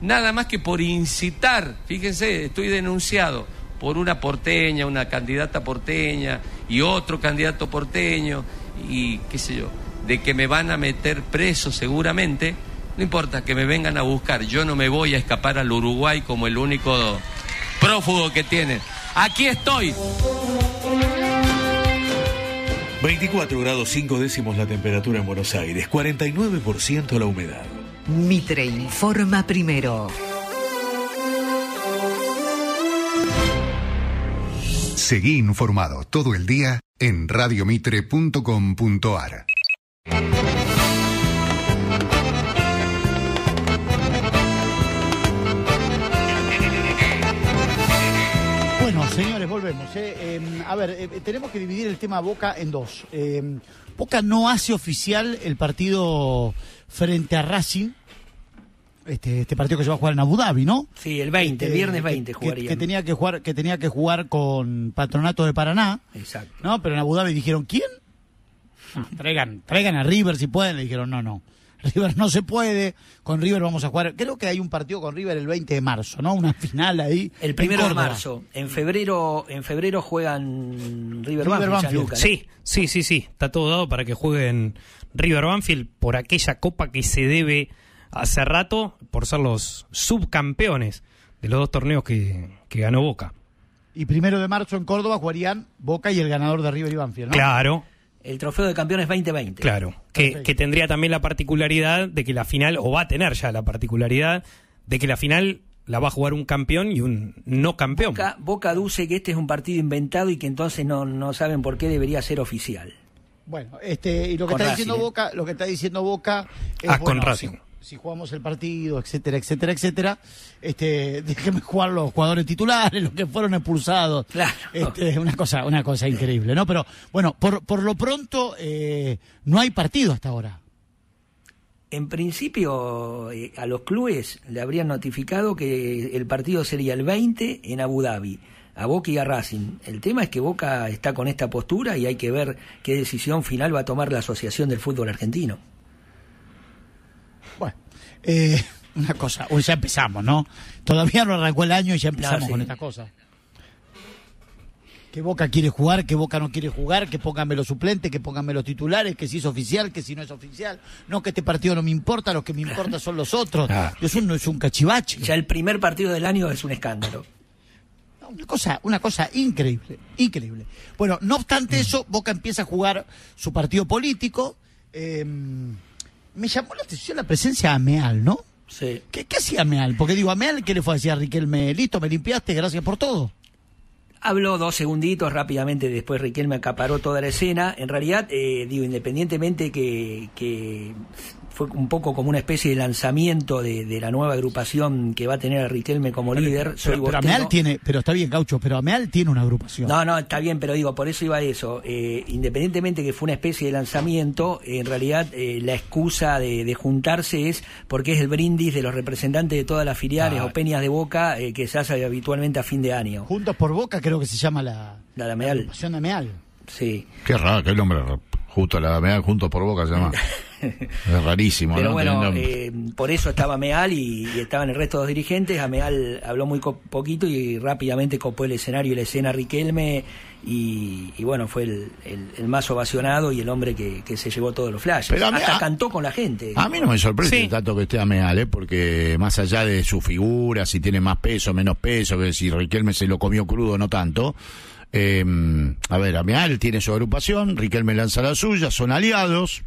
nada más que por incitar, fíjense, estoy denunciado por una porteña, una candidata porteña y otro candidato porteño y qué sé yo, de que me van a meter preso seguramente, no importa, que me vengan a buscar, yo no me voy a escapar al Uruguay como el único prófugo que tienen. Aquí estoy. 24 grados 5 décimos la temperatura en Buenos Aires, 49% la humedad. Mitre informa primero. Seguí informado todo el día en radiomitre.com.ar. volvemos. ¿eh? Eh, a ver, eh, tenemos que dividir el tema Boca en dos. Eh, Boca no hace oficial el partido frente a Racing. Este, este partido que se va a jugar en Abu Dhabi, ¿no? Sí, el 20, el Este, viernes que- 20 que- jugarían. Que, tenía que jugar, que tenía que jugar con Patronato de Paraná, Exacto. ¿no? Pero en Abu Dhabi dijeron, ¿quién? [LAUGHS] Ah, traigan, traigan a River si pueden. Le dijeron, no, no. River no se puede, con River vamos a jugar, creo que hay un partido con River el 20 de marzo, ¿no? Una final ahí. El primero de marzo. En febrero, en febrero juegan River, River Banfield, Banfield. Gianluca, ¿no? Sí, sí, sí, sí. Está todo dado para que jueguen River Banfield por aquella copa que se debe hace rato por ser los subcampeones de los dos torneos que, que ganó Boca. Y primero de marzo en Córdoba jugarían Boca y el ganador de River y Banfield, ¿no? Claro, El trofeo de campeones 2020. claro. Que, que tendría también la particularidad de que la final, o va a tener ya la particularidad, de que la final la va a jugar un campeón y un no campeón. Boca, Boca aduce que este es un partido inventado y que entonces no, no saben por qué debería ser oficial. Bueno, este, y lo que Con está Racing, diciendo ¿eh? Boca, lo que está diciendo Boca es Ah, con Racing. Si jugamos el partido, etcétera, etcétera, etcétera, este, [LAUGHS] déjeme jugar los jugadores titulares, los que fueron expulsados. Claro. Este, es una cosa, una cosa increíble, ¿no? Pero bueno, por, por lo pronto eh, no hay partido hasta ahora. En principio, eh, a los clubes le habrían notificado que el partido sería el 20 en Abu Dhabi, a Boca y a Racing. El tema es que Boca está con esta postura y hay que ver qué decisión final va a tomar la Asociación del Fútbol Argentino. Eh, [LAUGHS] una cosa, o ya empezamos, ¿no? Todavía no arrancó el año y ya empezamos No, sí. con estas cosas. Que Boca quiere jugar, que Boca no quiere jugar, que pónganme los suplentes, que pónganme los titulares, que si es oficial, que si no es oficial. No, que este partido no me importa, los que me importa son los otros. Ah. Eso no es un cachivache. Ya el primer partido del año es un escándalo. Una cosa, una cosa increíble, increíble. Bueno, no obstante eso, Boca empieza a jugar su partido político. Eh, me llamó la atención la presencia de Ameal, ¿no? Sí. ¿Qué, qué hacía Ameal? Porque digo, Ameal, ¿qué le fue a decir a Riquelme? Listo, me limpiaste, gracias por todo. Habló dos segunditos rápidamente, después Riquelme acaparó toda la escena. En realidad, eh, digo, independientemente que, que fue un poco como una especie de lanzamiento de, de la nueva agrupación que va a tener a Riquelme como líder. soy Pero. Ameal tiene, pero está bien, Gaucho, pero Ameal tiene una agrupación. No, no, está bien, pero digo, por eso iba a eso. Eh, independientemente que fue una especie de lanzamiento, en realidad eh, la excusa de, de juntarse es porque es el brindis de los representantes de todas las filiales Ah. o peñas de Boca eh, que se hace habitualmente a fin de año. Juntos por Boca creo que se llama la, La de Ameal. agrupación de Ameal. Sí. Qué raro, qué nombre. Justo la media junto por boca se llama. [LAUGHS] es rarísimo, Pero ¿no? bueno, eh, por eso estaba Meal y, y estaban el resto de los dirigentes. Ameal habló muy co- poquito y rápidamente copó el escenario y la escena Riquelme. Y, y bueno, fue el, el- el más ovacionado y el hombre que, que se llevó todos los flashes. Pero Hasta a- cantó con la gente. A mí no me sorprende Sí. tanto que esté Ameal, ¿eh? porque más allá de su figura, si tiene más peso, menos peso, que si Riquelme se lo comió crudo, no tanto. eh, a ver, Ameal tiene su agrupación, Riquelme lanza la suya, son aliados.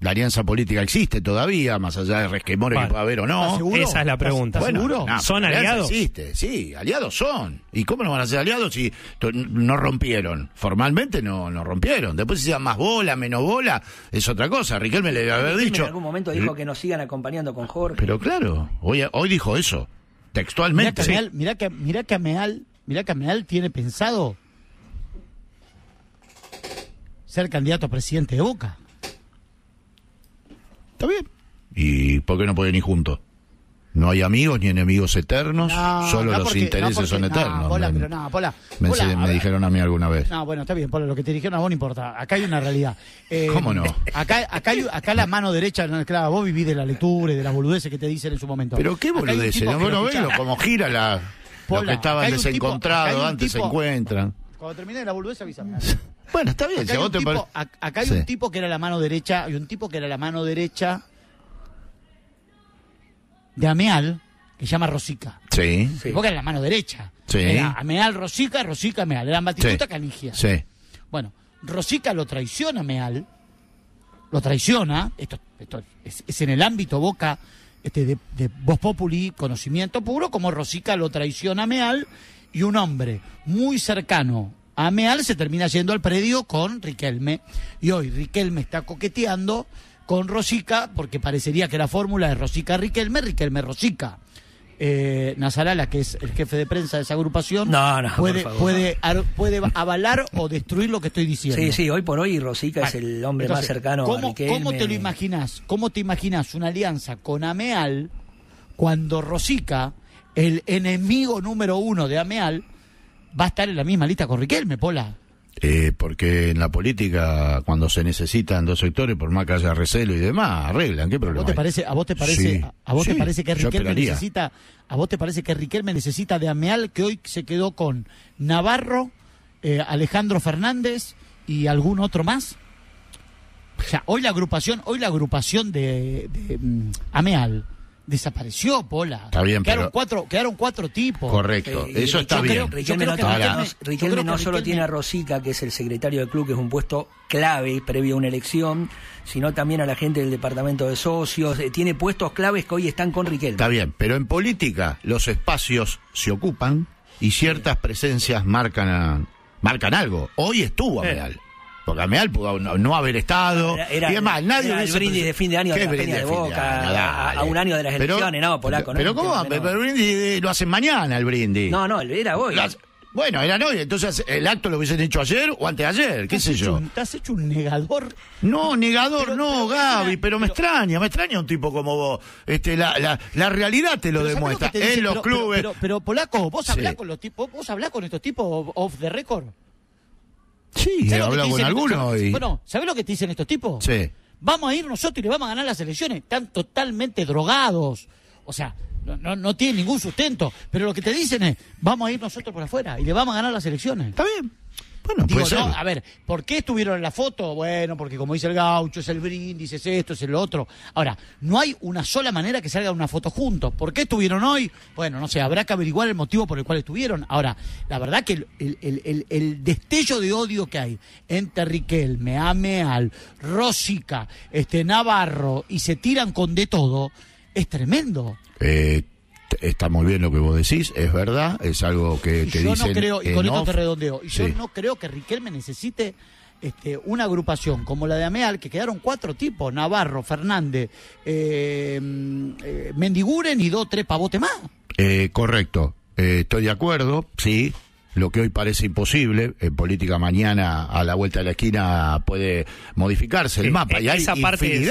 La alianza política existe todavía, más allá de resquemores Vale. que pueda haber o no. Esa es la pregunta. ¿Estás Bueno, seguro? no, ¿Son aliados? Existe, sí, aliados son. ¿Y cómo no van a ser aliados si no rompieron? Formalmente no, no rompieron. Después si se más bola, menos bola, es otra cosa. Riquelme le debe haber Riquelme dicho. En algún momento dijo que nos sigan acompañando con Jorge. Pero claro, hoy, hoy dijo eso, Mirá que, textualmente. Ameal, mirá que, mirá que Ameal, mirá que Ameal tiene pensado ser candidato a presidente de Boca. Está bien. ¿Y por qué no pueden ir juntos? No hay amigos ni enemigos eternos, No, solo no los porque- intereses no porque- son no, eternos. Pola, me pero no, Pola, me, Pola, me a ver. dijeron a mí alguna vez. No, bueno, está bien, lo que te dijeron a vos no importa. Acá hay una realidad. Eh, [LAUGHS] ¿Cómo no? Acá, acá, hay- acá la mano derecha, claro, vos vivís de la lectura y de las boludeces que te dicen en su momento. Pero qué Acá boludeces, ¿no? Bueno, lo ven escuchá. como gira la... Los Pola, que estaban acá tipo- desencontrados acá antes se encuentran. Cuando termine la boludez avísame. Bueno, está bien, Acá si hay, un tipo, acá hay Sí. un tipo que era la mano derecha, hay un tipo que era la mano derecha de Ameal, que se llama Rosica. Sí, Sí. Porque era la mano derecha. Sí. Era Ameal, Rosica, Rosica, Ameal. Eran Batistuta, Sí. Canigia. sí. Bueno, Rosica lo traiciona a Meal, lo traiciona, esto, esto es, es en el ámbito boca este, de, de Voz Populi, conocimiento puro, como Rosica lo traiciona a Meal, y un hombre muy cercano a Meal se termina yendo al predio con Riquelme, y hoy Riquelme está coqueteando con Rosica, porque parecería que la fórmula es Rosica-Riquelme, Riquelme-Rosica. Eh, Nazarala, que es el jefe de prensa de esa agrupación, No, puede, puede, ar- puede avalar o destruir lo que estoy diciendo. Sí, sí, hoy por hoy Rosica es el hombre Entonces, más cercano ¿cómo, a Riquelme. ¿Cómo te lo imaginas? ¿Cómo te imaginas una alianza con Ameal cuando Rosica, el enemigo número uno de Ameal, va a estar en la misma lista con Riquelme, Pola? Eh, porque en la política, cuando se necesitan dos sectores, por más que haya recelo y demás, arreglan. ¿Qué ¿A problema vos te hay? parece, a vos te parece, Sí, a- vos te parece que Riquelme necesita, a vos te parece que Riquelme necesita de Ameal que hoy se quedó con Navarro, eh, Alejandro Fernández y algún otro más? O sea, hoy la agrupación, hoy la agrupación de, de, mm, Ameal desapareció, Pola. Está bien, quedaron pero- cuatro, quedaron cuatro tipos. Correcto, Eh, eso está creo- bien. Riquelme, no, Riquelme- Riquelme solo tiene a Rosica, que es el secretario del club, que es un puesto clave previo a una elección, sino también a la gente del departamento de socios. Eh, tiene puestos claves que hoy están con Riquelme. Está bien, pero en política los espacios se ocupan y ciertas presencias marcan a- marcan algo. Hoy estuvo Eh. Porque Ameal pudo no, no haber estado. Era- era- y además, nadie era el brindis de fin de año de ¿Qué la Peña de Boca, año? a- un año de las elecciones, no, Polaco, no Pero ¿cómo? Pero el brindis lo hacen mañana, el brindis. No, no, era hoy. Bueno, era hoy, entonces el acto lo hubiesen hecho ayer o antes de ayer, qué sé hecho yo. un- Te has hecho un negador. No, negador, Pero- no, pero Gaby, pero me extraña, me extraña un tipo como vos. Este, la, la, la realidad te lo Pero ¿sabés demuestra. te en los clubes. Pero, pero, Polaco, vos hablás Sí. con los tipos, vos hablás con estos tipos off the record. Sí, ¿Sabés he hablado con estos- y. Bueno, ¿sabés lo que te dicen estos tipos? Sí. Vamos a ir nosotros y le vamos a ganar las elecciones. Están totalmente drogados. O sea, no, no, no tienen ningún sustento. Pero lo que te dicen es, vamos a ir nosotros por afuera y le vamos a ganar las elecciones. Está bien. Bueno, Digo, puede ser. a ver, ¿por qué estuvieron en la foto? Bueno, porque como dice el gaucho, es el brindis, es esto, es el otro. Ahora, no hay una sola manera que salga una foto juntos. ¿Por qué estuvieron hoy? Bueno, no sé, habrá que averiguar el motivo por el cual estuvieron. Ahora, la verdad que el, el- el- el- el destello de odio que hay entre Riquelme, Ameal, Rosica, este, Navarro, y se tiran con de todo, es tremendo. Eh, está muy bien lo que vos decís, es verdad, es algo que Y te yo dicen. no creo, y con esto te redondeo, y yo Sí. no creo que Riquelme necesite este, una agrupación como la de Ameal, que quedaron cuatro tipos, Navarro, Fernández, eh, eh, Mendiguren y dos, tres pavotes más. Eh, correcto, Eh, estoy de acuerdo, sí. Lo que hoy parece imposible, en política mañana a la vuelta de la esquina puede modificarse el Eh, mapa. eh, Y hay esa parte es-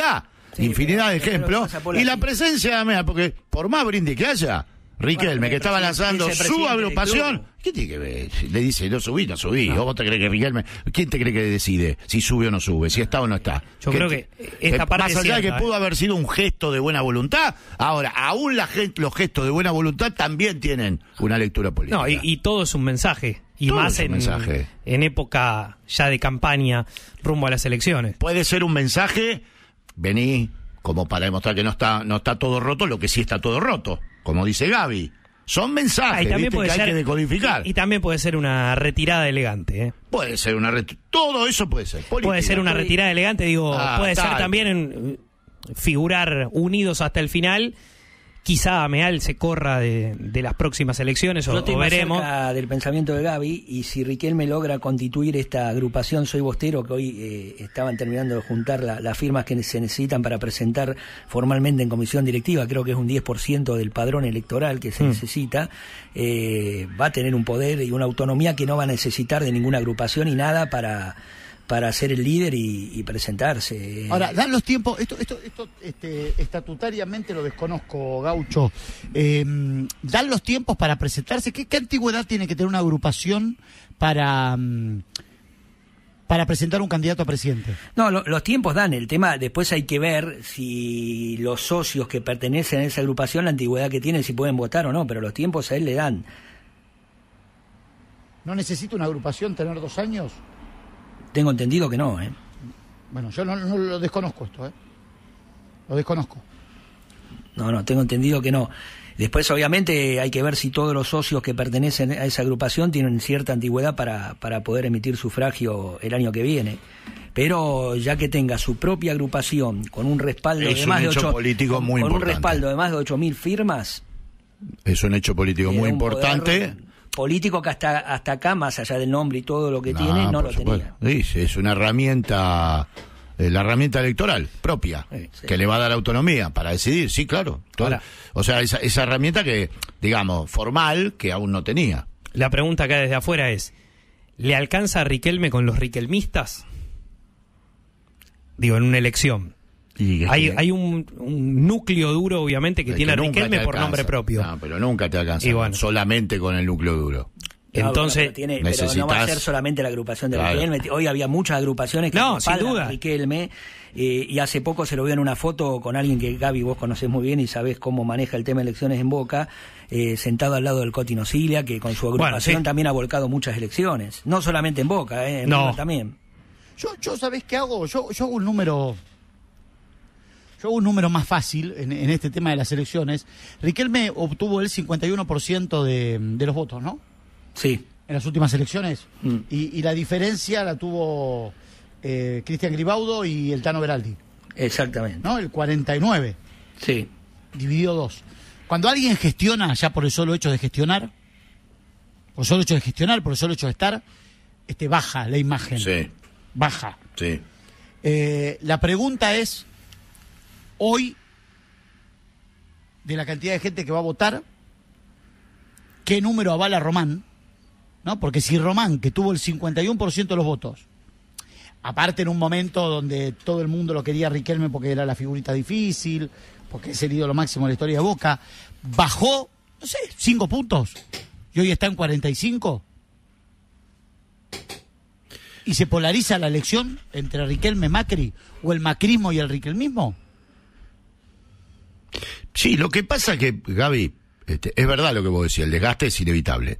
Sí, infinidad de ejemplos. Y la presencia de Ameal, porque por más brindis que haya, Riquelme, Bueno, que estaba lanzando su agrupación. ¿qué tiene que ver? Le dice, no subí, no subí. ¿O vos te crees que Riquelme? ¿Quién te cree que decide si sube o no sube? Si está o no está. Yo ¿Qué creo que esta parte Más allá de que cierta, pudo ¿eh? haber sido un gesto de buena voluntad, ahora, aún la gente, los gestos de buena voluntad también tienen una lectura política. No, y, y todo es un mensaje. Y Todo más mensaje. en época ya de campaña rumbo a las elecciones. Puede ser un mensaje, vení, como para demostrar que no está, no está todo roto, lo que sí está todo roto, como dice Gaby. Son mensajes Ah, ¿viste? que ser, hay que decodificar. Y, y también puede ser una retirada elegante. ¿eh? puede ser una ret- todo eso puede ser. Puede ser una retirada elegante, digo, Ah, puede ser también en, eh, figurar unidos hasta el final. Quizá Ameal se corra de, de las próximas elecciones o, Yo estoy o más veremos. cerca del pensamiento de Gaby y si Riquelme logra constituir esta agrupación Soy Bostero, que hoy eh, estaban terminando de juntar la- las firmas que se necesitan para presentar formalmente en comisión directiva, creo que es un 10% del padrón electoral que se necesita, eh, va a tener un poder y una autonomía que no va a necesitar de ninguna agrupación y nada para para ser el líder y, y presentarse. Ahora, dan los tiempos, esto, esto, esto este, estatutariamente lo desconozco, Gaucho. Eh, dan los tiempos para presentarse. ¿Qué, qué antigüedad tiene que tener una agrupación para, mm, para presentar un candidato a presidente? No, lo- los tiempos dan. El tema, después hay que ver si los socios que pertenecen a esa agrupación, la antigüedad que tienen, si pueden votar o no, pero los tiempos a él le dan. ¿No necesita una agrupación tener dos años? Tengo entendido que no, ¿eh? Bueno, yo no, no lo desconozco esto, ¿eh? Lo desconozco. No, no, tengo entendido que no. Después, obviamente, hay que ver si todos los socios que pertenecen a esa agrupación tienen cierta antigüedad para, para poder emitir sufragio el año que viene. Pero ya que tenga su propia agrupación con un respaldo Es de un más de hecho ocho, político con, muy con un respaldo de más de 8.000 firmas, Es un hecho político muy poder importante. Político que hasta, hasta acá, más allá del nombre y todo lo que tiene, no lo supuesto. tenía. Sí, es una herramienta, eh, la herramienta electoral propia, Sí. que le va a dar autonomía para decidir, sí, claro. O sea, esa, esa herramienta que, digamos, formal, que aún no tenía. La pregunta acá desde afuera es, ¿le alcanza a Riquelme con los riquelmistas? Digo, en una elección. Y Hay, que- hay un, un núcleo duro, obviamente, que es tiene que Riquelme por nombre propio. No, pero nunca te alcanza bueno. solamente con el núcleo duro. No, Entonces, bueno, pero, tiene- pero no va a ser solamente la agrupación de Claro. Riquelme. Hoy había muchas agrupaciones que No, sin duda. a Riquelme. eh, y hace poco se lo vio en una foto con alguien que Gaby vos conocés muy bien y sabés cómo maneja el tema de elecciones en Boca, eh, sentado al lado del Coti Nocilia, que con su agrupación sí. también ha volcado muchas elecciones. No solamente en Boca, eh, en No. River también. Yo, yo ¿sabés qué hago? Yo, yo hago un número. Yo hago un número más fácil en, en este tema de las elecciones. Riquelme obtuvo el 51% de, de los votos, ¿no? Sí. En las últimas elecciones. Mm. Y, y la diferencia la tuvo eh, Cristian Gribaudo y el Tano Beraldi, Exactamente. ¿no? El 49, Sí. dividido dos. Cuando alguien gestiona, ya por el solo hecho de gestionar, por el solo hecho de gestionar, por el solo hecho de estar, este, baja la imagen. Sí, Baja. sí. Eh, la pregunta es, hoy, de la cantidad de gente que va a votar, ¿qué número avala Román? ¿No? Porque si Román, que tuvo el 51% de los votos, aparte en un momento donde todo el mundo lo quería a Riquelme porque era la figurita difícil, porque es el ídolo máximo de la historia de Boca, bajó, no sé, 5 puntos, y hoy está en 45, y se polariza la elección entre Riquelme Macri o el macrismo y el riquelmismo. Sí, lo que pasa que, Gaby, este, es verdad lo que vos decís, el desgaste es inevitable.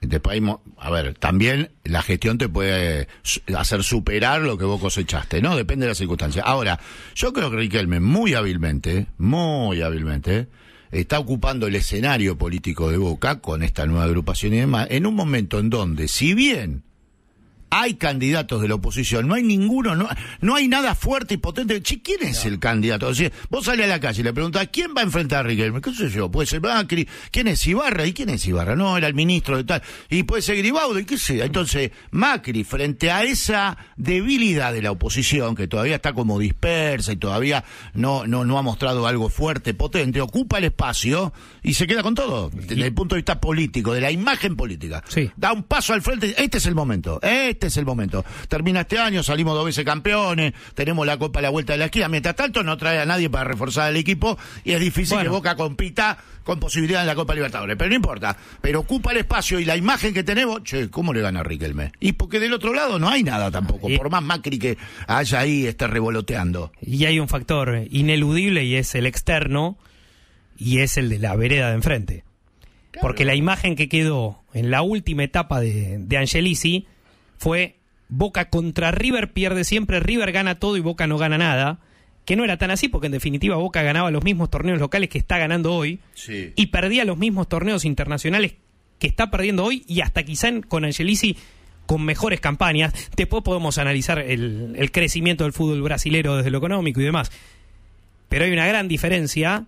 Este país, a ver, también la gestión te puede hacer superar lo que vos cosechaste, ¿no? Depende de las circunstancias. Ahora, yo creo que Riquelme muy hábilmente, muy hábilmente, está ocupando el escenario político de Boca con esta nueva agrupación y demás, en un momento en donde, si bien hay candidatos de la oposición, no hay ninguno, no, no hay nada fuerte y potente. Che, ¿quién es el candidato? O sea, vos salís a la calle y le preguntás, ¿quién va a enfrentar a Riquelme? ¿Qué sé yo? Puede ser Macri, ¿quién es Ibarra? ¿Y quién es Ibarra? No, era el ministro de tal. Y puede ser Gribaudo, y qué sé. Entonces, Macri, frente a esa debilidad de la oposición, que todavía está como dispersa y todavía no, no, no ha mostrado algo fuerte, potente, ocupa el espacio y se queda con todo. Desde el punto de vista político, de la imagen política. Sí. Da un paso al frente. Este es el momento. Este es el momento. Termina este año, salimos dos veces campeones, tenemos la Copa a la vuelta de la esquina. Mientras tanto, no trae a nadie para reforzar el equipo y es difícil Bueno. que Boca compita con posibilidad en la Copa Libertadores. Pero no importa. Pero ocupa el espacio y la imagen que tenemos. Che, ¿cómo le gana a Riquelme? Y porque del otro lado no hay nada tampoco. Y- Por más Macri que haya ahí, esté revoloteando. Y hay un factor ineludible y es el externo y es el de la vereda de enfrente. Porque la imagen que quedó en la última etapa de, de Angelici fue Boca contra River pierde siempre, River gana todo y Boca no gana nada. Que no era tan así porque en definitiva Boca ganaba los mismos torneos locales que está ganando hoy Sí. y perdía los mismos torneos internacionales que está perdiendo hoy y hasta quizá con Angelici con mejores campañas. Después podemos analizar el, el crecimiento del fútbol brasilero desde lo económico y demás. Pero hay una gran diferencia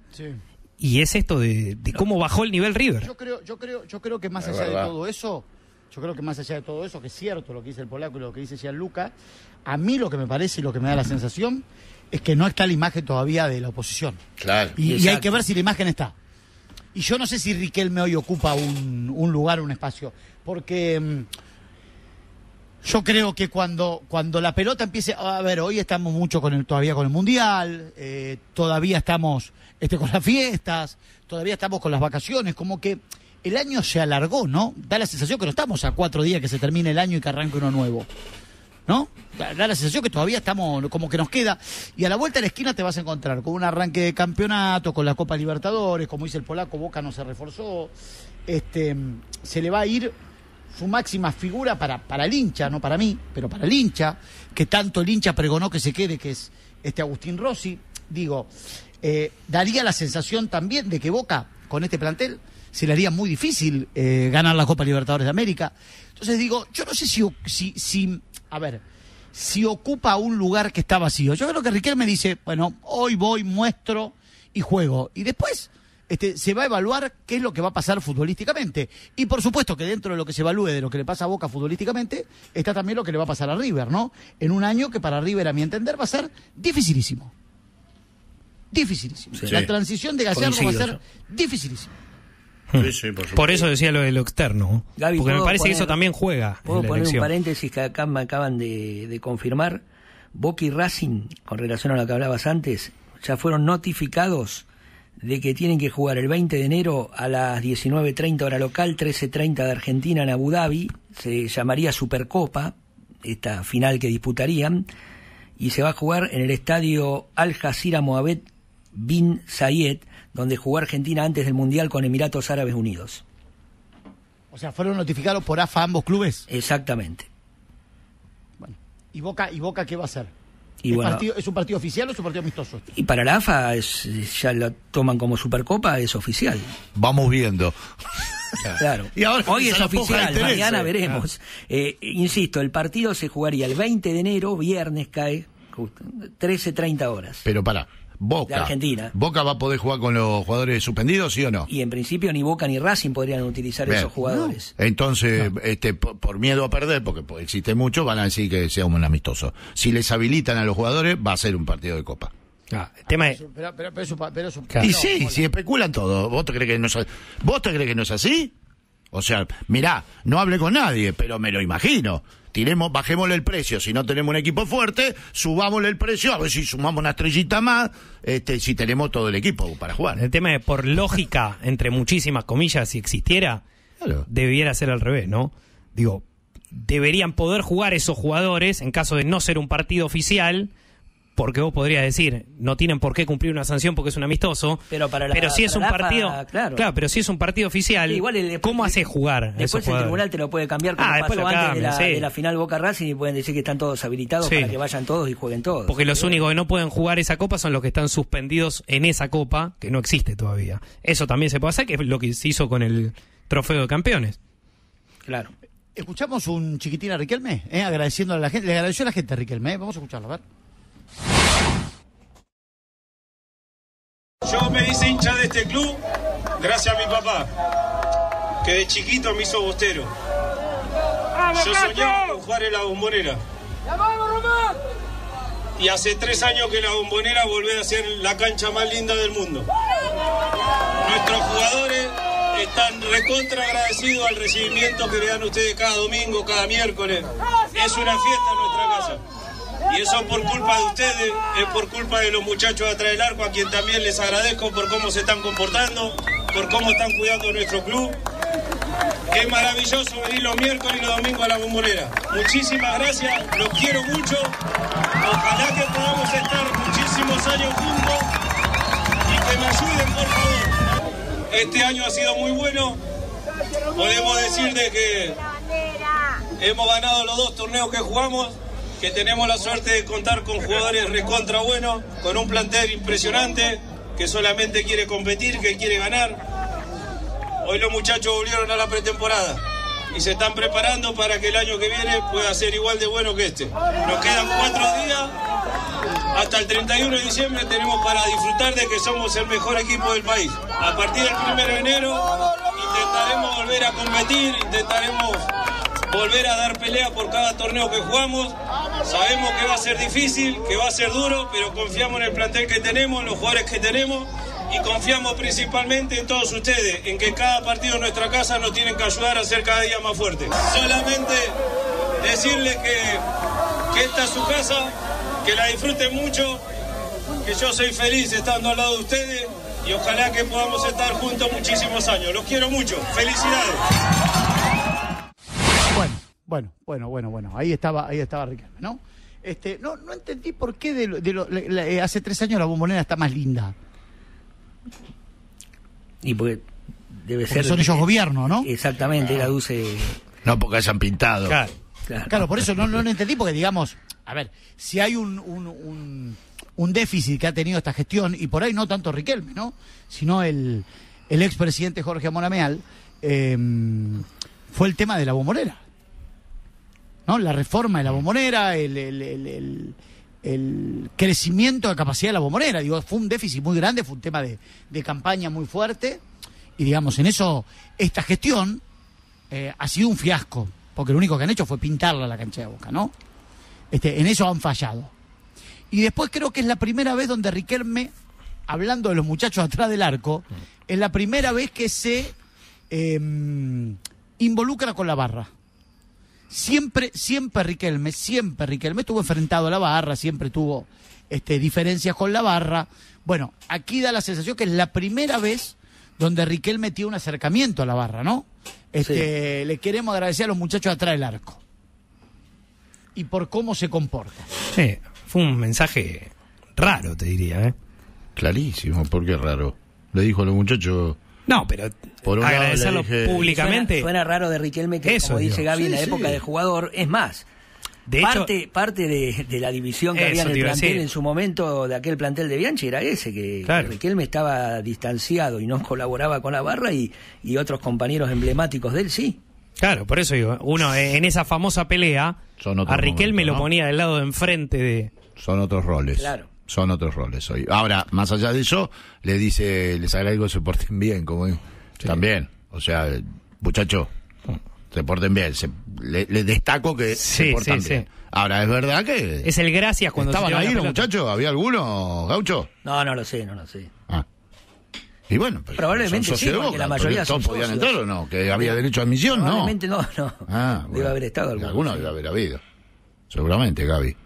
y es esto de, de cómo bajó el nivel River. Yo creo, yo creo, yo creo que más Es allá verdad. de todo eso, yo creo que más allá de todo eso, que es cierto lo que dice el polaco y lo que dice Gianluca, a mí lo que me parece y lo que me da la sensación es que no está la imagen todavía de la oposición. Claro. Y, y hay que ver si la imagen está. Y yo no sé si Riquelme hoy ocupa un, un lugar, un espacio. Porque mm, yo creo que cuando, cuando la pelota empiece. A ver, hoy estamos mucho con el, todavía con el Mundial, eh, todavía estamos este, con las fiestas, todavía estamos con las vacaciones, como que el año se alargó, ¿no? Da la sensación que no estamos a cuatro días que se termine el año y que arranque uno nuevo. ¿no? Da la sensación que todavía estamos, como que nos queda. Y a la vuelta de la esquina te vas a encontrar con un arranque de campeonato, con la Copa Libertadores, como dice el polaco, Boca no se reforzó. Este, se le va a ir su máxima figura para, para el hincha, no para mí, pero para el hincha, que tanto el hincha pregonó que se quede, que es este Agustín Rossi. Digo, eh, daría la sensación también de que Boca, con este plantel, se le haría muy difícil eh, ganar la Copa Libertadores de América. Entonces digo, yo no sé si, si, si, a ver, si ocupa un lugar que está vacío. Yo creo que Riquelme dice, bueno, hoy voy, muestro y juego. Y después este, se va a evaluar qué es lo que va a pasar futbolísticamente. Y por supuesto que dentro de lo que se evalúe de lo que le pasa a Boca futbolísticamente, está también lo que le va a pasar a River, ¿no? En un año que para River, a mi entender, va a ser dificilísimo. Dificilísimo. Sí. La transición de Gallardo va a ser dificilísimo. Sí, sí, por, Por eso decía lo de lo externo. Gaby, porque me ¿puedo parece que eso también juega. Puedo en la poner un paréntesis que acá me acaban de, de confirmar. Boca y Racing, con relación a lo que hablabas antes, ya fueron notificados de que tienen que jugar el 20 de enero a las 19.30 hora local, 13.30 de Argentina en Abu Dhabi. Se llamaría Supercopa, esta final que disputarían. Y se va a jugar en el estadio Al Jazeera Mohamed bin Zayed, donde jugó Argentina antes del Mundial con Emiratos Árabes Unidos. O sea, fueron notificados por AFA ambos clubes. Exactamente. ¿Y Boca, y Boca qué va a hacer? Y ¿Es, bueno- partido- ¿Es un partido oficial o es un partido amistoso? Y para la AFA es, ya lo toman como Supercopa, es oficial. Vamos viendo. [LAUGHS] Claro. Y ahora Hoy es oficial, mañana veremos. Eh, insisto, el partido se jugaría el 20 de enero, viernes cae, justo, 13.30 horas. Pero para, Boca. De Argentina. ¿Boca va a poder jugar con los jugadores suspendidos, sí o no? Y en principio ni Boca ni Racing podrían utilizar Bien. esos jugadores. Entonces, este, por, por miedo a perder, porque pues, existe mucho, van a decir que sea un amistoso. Si les habilitan a los jugadores, va a ser un partido de copa. Ah, el tema es, Pero, pero, pero es un pa- pero es un- Y no, sí, hola. si especulan todo. ¿Vos te crees que no es, ¿Vos te crees que no es así? O sea, mirá, no hablé con nadie, pero me lo imagino. Tiremos, bajémosle el precio. Si no tenemos un equipo fuerte, subámosle el precio, a ver si sumamos una estrellita más, este, si tenemos todo el equipo para jugar. el tema es por lógica, entre muchísimas comillas, si existiera, Claro. debiera ser al revés, ¿no? Digo, deberían poder jugar esos jugadores en caso de no ser un partido oficial, porque vos podrías decir, no tienen por qué cumplir una sanción porque es un amistoso, Pero para la- si es un la AFA, partido, claro. pero si es un partido oficial, igual el- ¿cómo hace jugar? Después el tribunal te lo puede cambiar como Ah, después pasó lo antes de la, sí. de la final Boca Racing y pueden decir que están todos habilitados Sí. para que vayan todos y jueguen todos. Porque los únicos que no pueden jugar esa copa son los que están suspendidos en esa copa, que no existe todavía. Eso también se puede hacer, que es lo que se hizo con el trofeo de campeones. Claro. Escuchamos un chiquitín a Riquelme, ¿eh? agradeciendo a la gente. Le agradeció a la gente a Riquelme, ¿eh? vamos a escucharlo, a ver. Yo me hice hincha de este club gracias a mi papá, que de chiquito me hizo bostero. Yo soñaba con jugar en la bombonera. Y hace tres años que la bombonera volvió a ser la cancha más linda del mundo. Nuestros jugadores están recontra agradecidos al recibimiento que le dan ustedes cada domingo, cada miércoles. Es una fiesta en nuestra casa. Y eso por culpa de ustedes, es por culpa de los muchachos de atrás del arco, a quien también les agradezco por cómo se están comportando, por cómo están cuidando nuestro club. Es maravilloso venir los miércoles y los domingos a la bombonera. Muchísimas gracias, los quiero mucho. Ojalá que podamos estar muchísimos años juntos y que me ayuden, por favor. Este año ha sido muy bueno. Podemos decir de que hemos ganado los dos torneos que jugamos, que tenemos la suerte de contar con jugadores recontra buenos, con un plantel impresionante, que solamente quiere competir, que quiere ganar. Hoy los muchachos volvieron a la pretemporada y se están preparando para que el año que viene pueda ser igual de bueno que este. Nos quedan cuatro días. Hasta el 31 de diciembre tenemos para disfrutar de que somos el mejor equipo del país. A partir del 1 de enero intentaremos volver a competir, intentaremos volver a dar pelea por cada torneo que jugamos. Sabemos que va a ser difícil, que va a ser duro, pero confiamos en el plantel que tenemos, en los jugadores que tenemos y confiamos principalmente en todos ustedes, en que cada partido en nuestra casa nos tienen que ayudar a ser cada día más fuertes. Solamente decirles que, esta es su casa, que la disfruten mucho, que yo soy feliz estando al lado de ustedes y ojalá que podamos estar juntos muchísimos años. Los quiero mucho. Felicidades. Bueno, bueno, bueno, bueno. Ahí estaba, ahí estaba Riquelme, ¿no? Este, no, no entendí por qué de, lo- de lo- la- la- hace tres años la bombonera está más linda. Y porque debe Porque ser. son ellos gobierno, ¿no? Exactamente, la Dulce. No porque hayan pintado. Claro. Claro. Claro, por eso no, no lo entendí, porque digamos, a ver, si hay un, un, un, un déficit que ha tenido esta gestión, y por ahí no tanto Riquelme, ¿no? Sino el, el expresidente Jorge Amonameal, eh, fue el tema de la bombonera. ¿No? La reforma de la bombonera, el, crecimiento de capacidad de la bombonera. Digo, fue un déficit muy grande, fue un tema de, campaña muy fuerte. Y digamos, en eso, esta gestión eh, ha sido un fiasco, porque lo único que han hecho fue pintarla la cancha de Boca, ¿no? Este, en eso han fallado. Y después creo que es la primera vez donde Riquelme, hablando de los muchachos atrás del arco, es la primera vez que se eh, involucra con la barra. Siempre, siempre Riquelme, siempre Riquelme estuvo enfrentado a la barra, siempre tuvo este, diferencias con la barra. Bueno, aquí da la sensación que es la primera vez donde Riquelme tiene un acercamiento a la barra, ¿no? Este, Le queremos agradecer a los muchachos atrás del arco. Y por cómo se comporta. Sí, fue un mensaje raro, te diría, ¿eh? Clarísimo, ¿por qué raro? Le dijo a los muchachos. No, pero Por un lado le agradecerlo dije- públicamente. Suena, suena raro de Riquelme que, Eso, como dice. Gaby, en la sí. época de jugador, es más. De hecho- parte parte de, de la división que había en el plantel en su momento de aquel plantel de Bianchi era ese, que, Claro. que Riquelme estaba distanciado y no colaboraba con la barra y, y otros compañeros emblemáticos de él sí. Claro, por eso digo, uno en esa famosa pelea, a Riquelme lo ponía del lado de enfrente de... Son otros roles. Claro. Son otros roles hoy. Ahora, más allá de eso, le dice, les agradezco que se porten bien, como también. O sea, muchachos, se porten bien. Se- le, le destaco que Sí, se portan sí, bien. sí. Ahora, es verdad que Es el gracias cuando estaban ahí los muchachos. ¿Había alguno, Gaucho? No, no lo sé, no lo sé. Ah. Y bueno, pues, Probablemente son sí, porque la mayoría pero son ¿Todos podían socios. entrar o no? ¿Que había derecho a admisión? No. Probablemente no, no. Ah, Debe haber estado alguno. Alguno sí. debe haber habido. Seguramente, Gaby.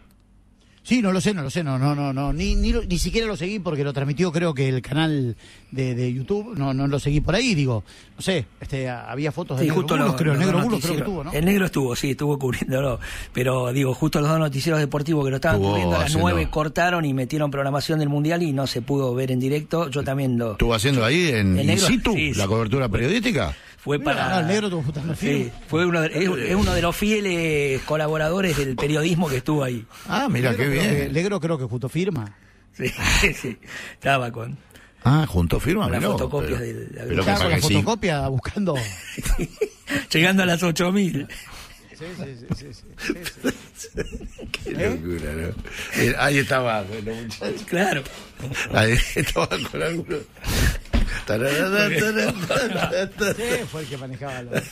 Sí, no lo sé, no lo sé, no, no, no, no, ni, ni, lo- ni siquiera lo seguí porque lo transmitió creo que el canal de, de YouTube, no, no lo seguí por ahí, digo, no sé, este, había fotos de Sí, negro justo Bulos, los- creo, el negro Bulos creo que noticieros. tuvo, ¿no? El negro estuvo, sí, estuvo cubriéndolo. Pero digo, justo los dos noticieros deportivos que lo estaban Estuvo cubriendo a las haciendo- nueve cortaron y metieron programación del mundial y no se pudo ver en directo. Yo también lo. ¿Estuvo haciendo ahí en El in negro- situ sí. la cobertura periodística? Fue para. No, el negro puta Sí, fue uno de, es, es uno de los fieles colaboradores del periodismo que estuvo ahí. Ah, mira qué creo que- bien. El negro creo que justo firma. [LAUGHS] Sí, sí, estaba con. Ah, junto firma, Con las fotocopias pero- del- pero Estaba con la sí. fotocopia buscando. [LAUGHS] Llegando a las 8000. Sí, sí, sí, sí, sí, sí, sí. [LAUGHS] Qué ¿Eh? locura, ¿no? Eh, Ahí estaba los muchachos. Claro. Ahí estaba con algunos. Sí, fue el que manejaba la...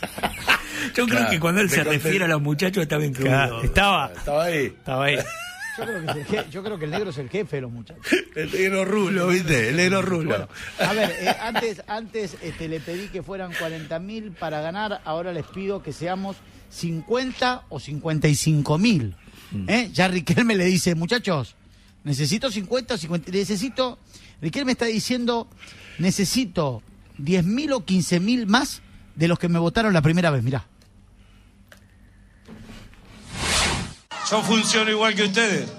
Yo creo que cuando él se conté. refiere a los muchachos estaba incluido. Claro, estaba, Estaba ahí. estaba ahí. Yo creo, que el je- yo creo que el negro es el jefe de los muchachos. El negro rulo, ¿viste? El negro rulo. A ver, eh, antes, antes este, le pedí que fueran 40 mil para ganar, ahora les pido que seamos 50 o 55 mil. ¿Eh? Ya Riquelme le dice, muchachos, necesito 50 o 50, necesito, Riquelme está diciendo, necesito 10 mil o 15 mil más de los que me votaron la primera vez, mirá. Yo funciono igual que ustedes.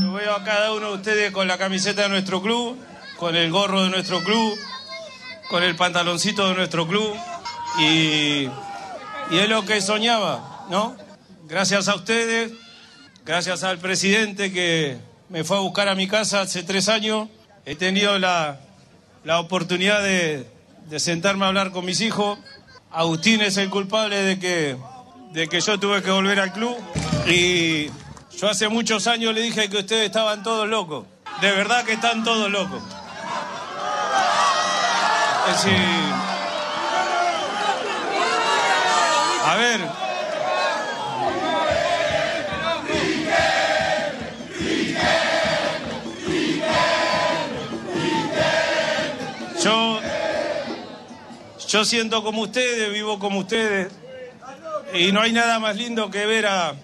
Yo veo a cada uno de ustedes con la camiseta de nuestro club, con el gorro de nuestro club, con el pantaloncito de nuestro club y, y es lo que soñaba, ¿no? Gracias a ustedes, gracias al presidente que me fue a buscar a mi casa hace tres años, he tenido la, la oportunidad de, de sentarme a hablar con mis hijos. Agustín es el culpable de que, de que yo tuve que volver al club y yo hace muchos años le dije que ustedes estaban todos locos. De verdad que están todos locos. Es decir, a ver, yo siento como ustedes, vivo como ustedes, y no hay nada más lindo que ver a,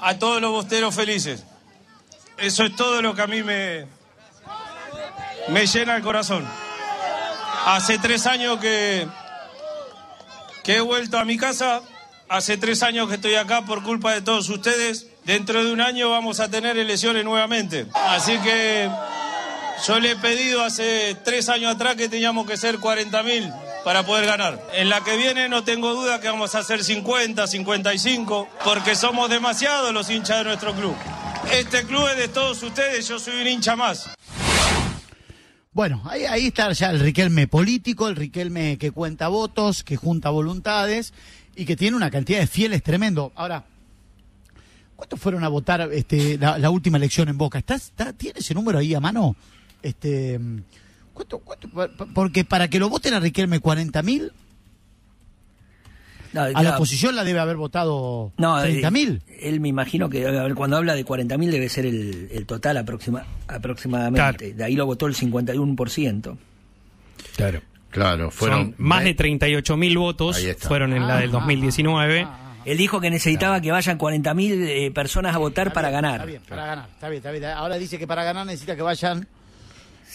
a todos los bosteros felices. Eso es todo lo que a mí me, me llena el corazón. Hace tres años que, que he vuelto a mi casa, hace tres años que estoy acá por culpa de todos ustedes. Dentro de un año vamos a tener elecciones nuevamente. Así que yo le he pedido hace tres años atrás que teníamos que ser 40 mil para poder ganar. En la que viene no tengo duda que vamos a hacer 50, 55, porque somos demasiados los hinchas de nuestro club. Este club es de todos ustedes, yo soy un hincha más. Bueno, ahí, ahí está ya el Riquelme político, el Riquelme que cuenta votos, que junta voluntades y que tiene una cantidad de fieles tremendo. Ahora, ¿cuántos fueron a votar este, la, última elección en Boca? ¿Estás, está, ¿Tiene ese número ahí a mano? Este, ¿cuánto, cuánto? Porque para que lo voten a Riquelme 40 mil, No, a la claro. oposición la debe haber votado No, 30 mil. eh, Él me imagino que a ver, cuando habla de 40.000 debe ser el, el total aproxima, aproximadamente. De ahí lo votó el 51%. Claro. Claro, fueron Son más de 38 mil votos Ahí está. fueron en la del Ah, 2019. Es Él dijo que necesitaba que vayan 40.000 eh, personas a votar Está para bien, ganar. Está bien, para ganar, está bien, está bien. Ahora dice que para ganar necesita que vayan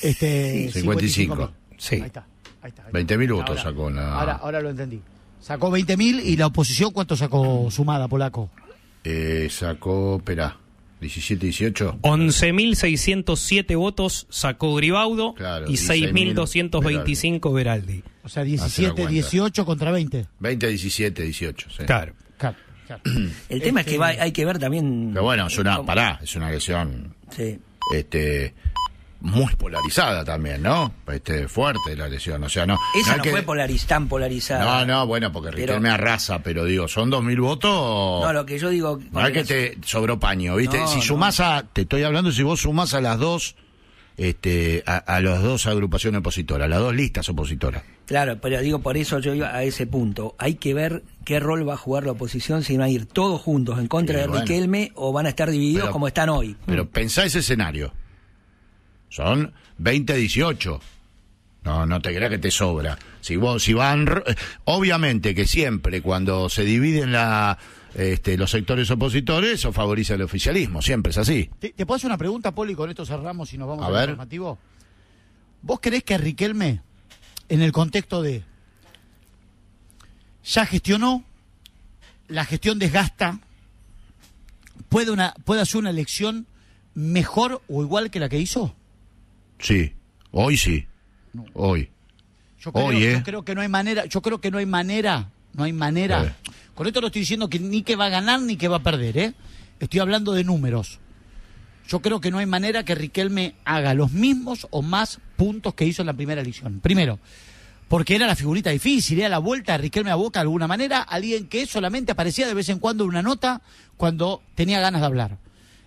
este, Sí, 55. Sí. Ahí está, ahí está. ahí está. 20.000 votos Ahora- sacó la- Ahora, ahora lo entendí. Sacó 20.000 y la oposición, ¿cuánto sacó sumada, Polaco? Eh, sacó, espera, 17, 18. 11.607 votos sacó Gribaudo Claro, y y 6.225 Veraldi. O sea, Hace la 17, cuenta. 18 contra 20. 20, 17, 18. Sí. Claro. Claro, claro. [CLEARS THROAT] El tema es que va- hay que ver también. Pero bueno, es una, pará, es una elección Sí. este, muy polarizada también, ¿no? Este, fuerte la elección, o sea, no. Esa no que- fue polariz- tan polarizada. No, no, bueno, porque Riquelme arrasa, pero digo, son 2.000 votos. No, lo que yo digo. No es que te sobró paño, ¿viste? No, si sumás a, te estoy hablando, si vos sumás a las dos, este, a, a las dos agrupaciones opositoras, las dos listas opositoras. Claro, pero digo, por eso yo iba a ese punto. Hay que ver qué rol va a jugar la oposición, si van a ir todos juntos en contra de bueno. Riquelme o van a estar divididos Pero- como están hoy. Pero pensá ese escenario. Son 20-18. No, no te creas que te sobra. Si vos, si van, eh, obviamente que siempre cuando se dividen la, este, los sectores opositores, eso favoriza el oficialismo, siempre es así. ¿Te, te puedo hacer una pregunta, Poli, y con esto cerramos y nos vamos A al ver. informativo? ¿Vos creés que Riquelme, en el contexto de ya gestionó, la gestión desgasta, puede, una, puede hacer una elección mejor o igual que la que hizo? Sí, hoy sí. Hoy. Yo creo, Oye. yo creo que no hay manera, yo creo que no hay manera, no hay manera. Eh. Con esto no estoy diciendo que ni que va a ganar ni que va a perder, ¿eh? Estoy hablando de números. Yo creo que no hay manera que Riquelme haga los mismos o más puntos que hizo en la primera elección. Primero, porque era la figurita difícil, era la vuelta de Riquelme a Boca de alguna manera, alguien que solamente aparecía de vez en cuando en una nota cuando tenía ganas de hablar.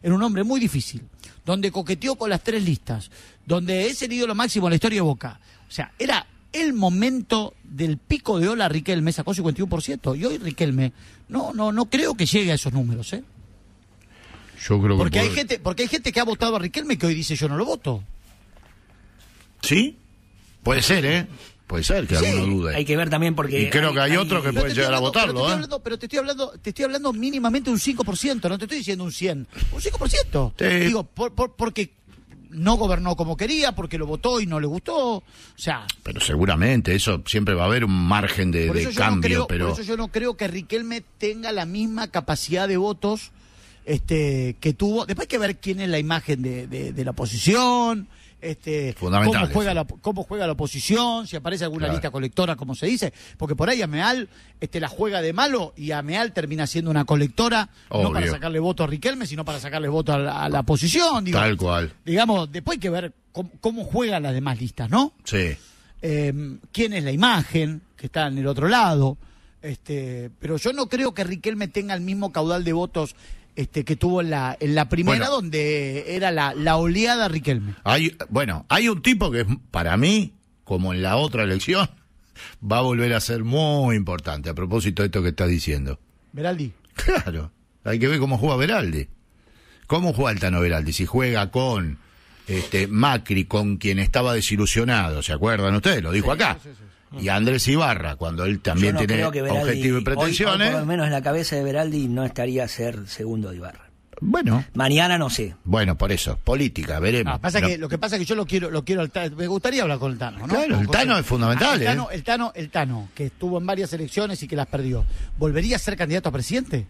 Era un hombre muy difícil, donde coqueteó con las tres listas, donde es el ídolo máximo en la historia de Boca. O sea, era el momento del pico de ola Riquelme, sacó 51%, y hoy Riquelme no, no, no creo que llegue a esos números, ¿eh? Yo creo que Porque hay puede- gente, porque hay gente que ha votado a Riquelme que hoy dice yo no lo voto. ¿Sí? Puede ser, ¿eh? Puede ser que Sí, alguno dude. Hay que ver también porque. Y creo que hay otros que No pueden llegar a hablando- pero te votarlo, ¿eh? hablando- pero te estoy hablando, te estoy hablando mínimamente un 5%, no te estoy diciendo un 100, un 5%. Sí. Digo, por- por- porque no gobernó como quería, porque lo votó y no le gustó. O sea, Pero seguramente, eso siempre va a haber un margen de, no cambio, creo, pero... por eso yo no creo que Riquelme tenga la misma capacidad de votos este, que tuvo. Después hay que ver quién es la imagen de, de- de la oposición. Este, cómo juega la cómo juega la oposición, si aparece alguna Claro. lista colectora, como se dice, porque por ahí Ameal este, la juega de malo y Ameal termina siendo una colectora, no para sacarle voto a Riquelme, sino para sacarle voto a la, a la oposición. digo. Tal cual. Digamos, después hay que ver cómo, cómo juegan las demás listas, ¿no? Sí. eh, quién es la imagen que está en el otro lado. Este, pero yo no creo que Riquelme tenga el mismo caudal de votos este, que tuvo en la, en la primera, Bueno. donde era la, la oleada Riquelme. Hay, bueno, hay un tipo que para mí, como en la otra elección, va a volver a ser muy importante a propósito de esto que estás diciendo. Veraldi. Claro, hay que ver cómo juega Veraldi. ¿Cómo juega el Tano Veraldi? Si juega con este Macri, con quien estaba desilusionado, ¿se acuerdan ustedes? Lo dijo acá. Y Andrés Ibarra, cuando él también no tiene objetivos y hoy- hoy pretensiones. por lo menos en la cabeza de Beraldi no estaría a ser segundo de Ibarra. Bueno, Mañana no sé. bueno, por eso, política, veremos. Ah, pasa Pero- que, lo que pasa es que yo lo quiero, lo quiero al Tano. Me gustaría hablar con el Tano, ¿no? Claro, el. Tano es fundamental, Ah, el, ¿eh? Tano, el Tano, el Tano, que estuvo en varias elecciones y que las perdió. ¿Volvería a ser candidato a presidente?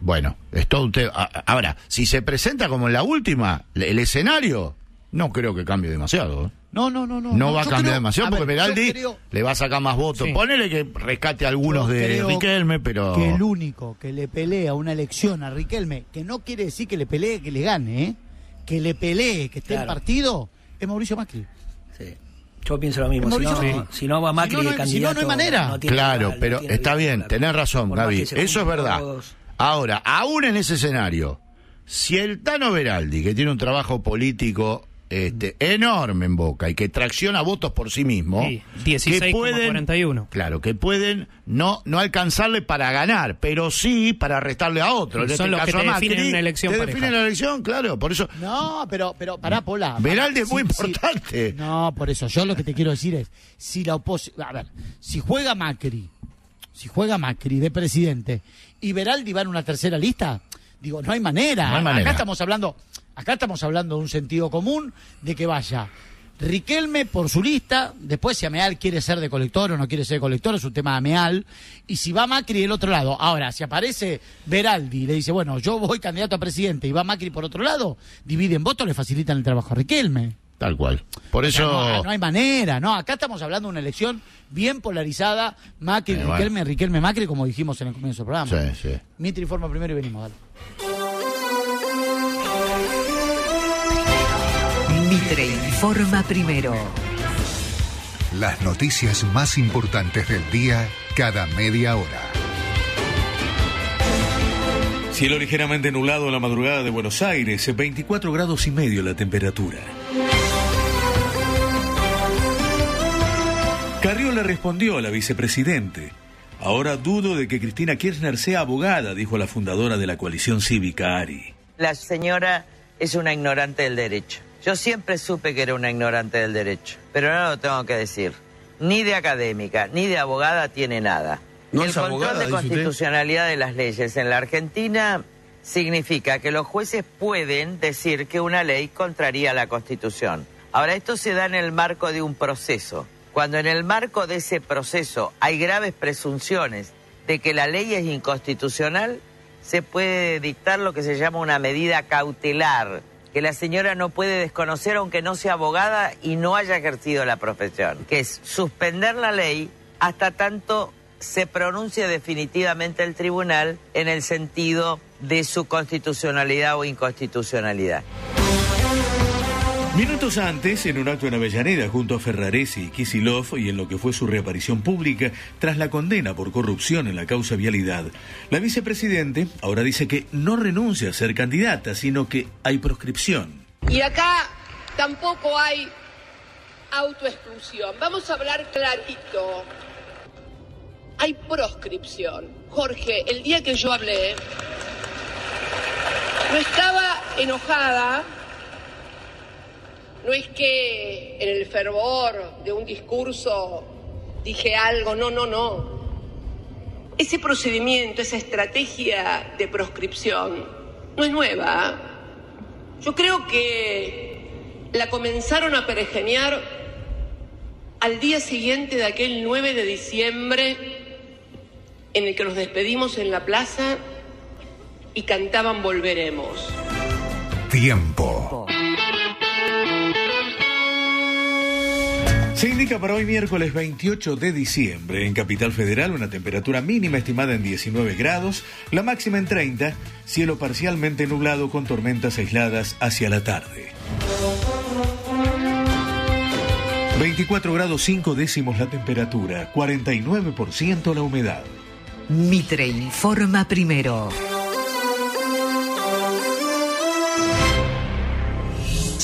Bueno, es todo un tema. Ahora, si se presenta como en la última, el escenario, no creo que cambie demasiado. ¿eh? No, no, no, no. No, va a cambiar creo- demasiado a porque ver, creo- le va a sacar más votos. Sí. Ponele que rescate algunos Yo de Riquelme, pero. que el único que le pelea una elección a Riquelme, que no quiere decir que le pelee que le gane, ¿eh? que le pelee, que esté en Claro. partido, es Mauricio Macri. Sí. Yo pienso lo mismo. Si no, Macri. si no va Macri Si no, no si no, no hay manera. tiene Claro, pero tiene está bien, claro. tenés razón, Por Eso es verdad. todos. Ahora, aún en ese escenario, si el Tano Veraldi, que tiene un trabajo político este, enorme en Boca y que tracciona votos por sí mismo, Sí, que pueden, 16,41. claro, que pueden no no alcanzarle para ganar, pero sí para restarle a otro. En Son este los que te a Macri, definen una elección Te pareja. definen la elección, claro, por eso. No, pero, pero pará, Pola. Veraldi es Sí, muy sí. importante. No, por eso, yo lo que te quiero decir es, si la oposición, a ver, si juega Macri, si juega Macri de presidente y Veraldi va en una tercera lista, digo, no hay manera. No hay manera. Acá estamos hablando, acá estamos hablando de un sentido común de que vaya Riquelme por su lista, después si Ameal quiere ser de colector o no quiere ser de colector, es un tema de Ameal, y si va Macri del otro lado. Ahora, si aparece Veraldi y le dice, bueno, yo voy candidato a presidente y va Macri por otro lado, dividen votos, le facilitan el trabajo a Riquelme. Tal cual. Por O sea, eso. no, no hay manera, no. Acá estamos hablando de una elección bien polarizada, Macri, Eh, bueno. Riquelme, Riquelme, Macri, como dijimos en el comienzo del programa. Sí, sí. Mitri informa primero y venimos, dale. Mitre informa primero. Las noticias más importantes del día cada media hora. Cielo ligeramente nublado en la madrugada de Buenos Aires, 24 grados y medio la temperatura. Carrió le respondió a la vicepresidente. Ahora dudo de que Cristina Kirchner sea abogada, dijo la fundadora de la coalición cívica ARI. La señora es una ignorante del derecho. Yo siempre supe que era una ignorante del derecho, pero ahora lo tengo que decir. Ni de académica, ni de abogada tiene nada. No El control abogada, de usted. constitucionalidad de las leyes en la Argentina significa que los jueces pueden decir que una ley contraría la Constitución. Ahora, esto se da en el marco de un proceso. Cuando en el marco de ese proceso hay graves presunciones de que la ley es inconstitucional, se puede dictar lo que se llama una medida cautelar, que la señora no puede desconocer aunque no sea abogada y no haya ejercido la profesión, que es suspender la ley hasta tanto se pronuncie definitivamente el tribunal en el sentido de su constitucionalidad o inconstitucionalidad. Minutos antes, en un acto en Avellaneda junto a Ferraresi y Kisilov y en lo que fue su reaparición pública tras la condena por corrupción en la causa vialidad, la vicepresidente ahora dice que no renuncia a ser candidata, sino que hay proscripción. Y acá tampoco hay autoexclusión. Vamos a hablar clarito. Hay proscripción. Jorge, el día que yo hablé, no estaba enojada. No es que en el fervor de un discurso dije algo, no, no, no. Ese procedimiento, esa estrategia de proscripción no es nueva. Yo creo que la comenzaron a pergeñar al día siguiente de aquel 9 de diciembre en el que nos despedimos en la plaza y cantaban Volveremos. Tiempo. Se indica para hoy miércoles 28 de diciembre en Capital Federal una temperatura mínima estimada en 19 grados, la máxima en 30, cielo parcialmente nublado con tormentas aisladas hacia la tarde. 24 grados 5 décimos la temperatura, 49% la humedad. Mitre informa primero.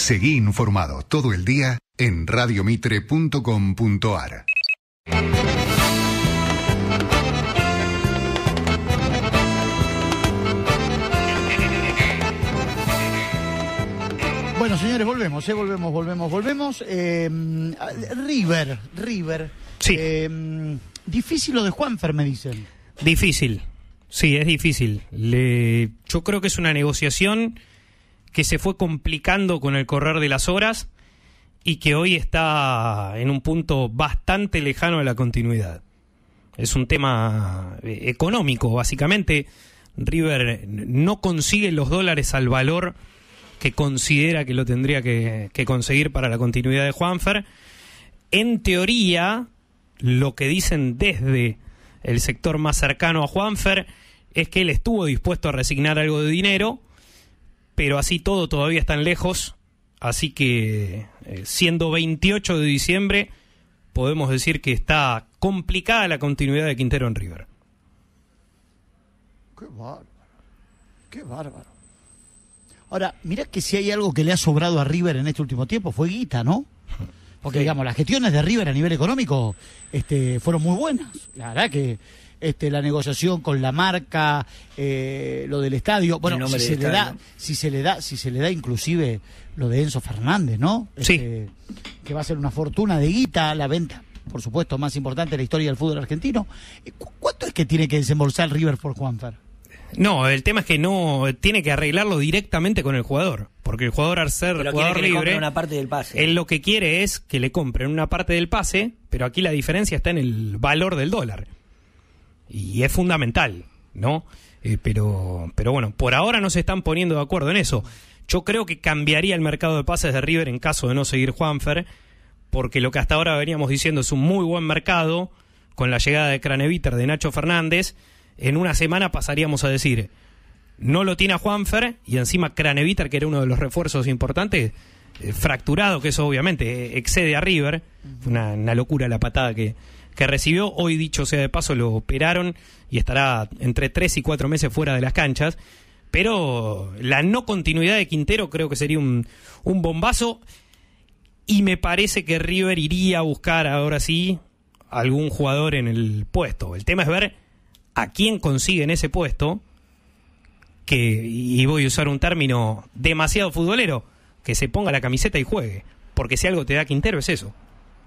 Seguí informado todo el día en radiomitre.com.ar. Bueno, señores, volvemos, eh, volvemos, volvemos, volvemos. Eh, River, River. Sí. Eh, difícil lo de Juanfer, me dicen. Difícil. Sí, es difícil. Le- Yo creo que es una negociación que se fue complicando con el correr de las horas y que hoy está en un punto bastante lejano de la continuidad. Es un tema eh, económico, básicamente. River no consigue los dólares al valor que considera que lo tendría que, que conseguir para la continuidad de Juanfer. En teoría, lo que dicen desde el sector más cercano a Juanfer es que él estuvo dispuesto a resignar algo de dinero, pero así todo todavía están lejos. Así que, eh, siendo 28 de diciembre, podemos decir que está complicada la continuidad de Quintero en River. Qué bárbaro. Qué bárbaro. Ahora, mira que si hay algo que le ha sobrado a River en este último tiempo fue guita, ¿no? Porque, digamos, las gestiones de River a nivel económico este, fueron muy buenas. La verdad que este, la negociación con la marca, eh, lo del estadio, bueno, si se le da, si se le da, si se le da inclusive lo de Enzo Fernández, ¿no? Sí. Este, Que va a ser una fortuna de guita, la venta por supuesto, más importante de la historia del fútbol argentino. Eh, ¿cu- ¿Cuánto es que tiene que desembolsar River por Juanfer? No, el tema es que no tiene que arreglarlo directamente con el jugador, porque el jugador al ser Pero jugador que le compren libre, una parte del pase. él lo que quiere es que le compren una parte del pase, pero aquí la diferencia está en el valor del dólar. Y es fundamental, ¿no? Eh, pero, pero bueno, por ahora no se están poniendo de acuerdo en eso. Yo creo que cambiaría el mercado de pases de River en caso de no seguir Juanfer, porque lo que hasta ahora veníamos diciendo es un muy buen mercado, con la llegada de Craneviter, de Nacho Fernández, en una semana pasaríamos a decir, no lo tiene a Juanfer, y encima Craneviter, que era uno de los refuerzos importantes, eh, fracturado, que eso obviamente eh, excede a River, una locura la patada que, que recibió, hoy dicho sea de paso lo operaron y estará entre tres y cuatro meses fuera de las canchas, pero la no continuidad de Quintero creo que sería un, bombazo y me parece que River iría a buscar ahora sí algún jugador en el puesto. El tema es ver a quién consiguen ese puesto, que, y voy a usar un término demasiado futbolero, que se ponga la camiseta y juegue. Porque si algo te da Quintero es eso.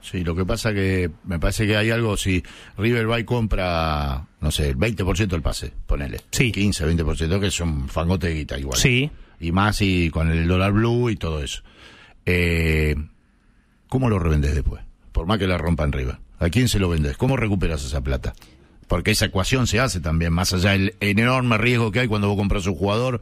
Sí, lo que pasa que me parece que hay algo, si River va y compra, no sé, el 20% del pase, ponele. Sí. 15, 20%, que son fangote de guita igual. Sí. Y más y con el dólar blue y todo eso. Eh, ¿Cómo lo revendes después? Por más que la rompan River. ¿A quién se lo vendes? ¿Cómo recuperas esa plata? Porque esa ecuación se hace también, más allá del enorme riesgo que hay cuando vos compras un jugador,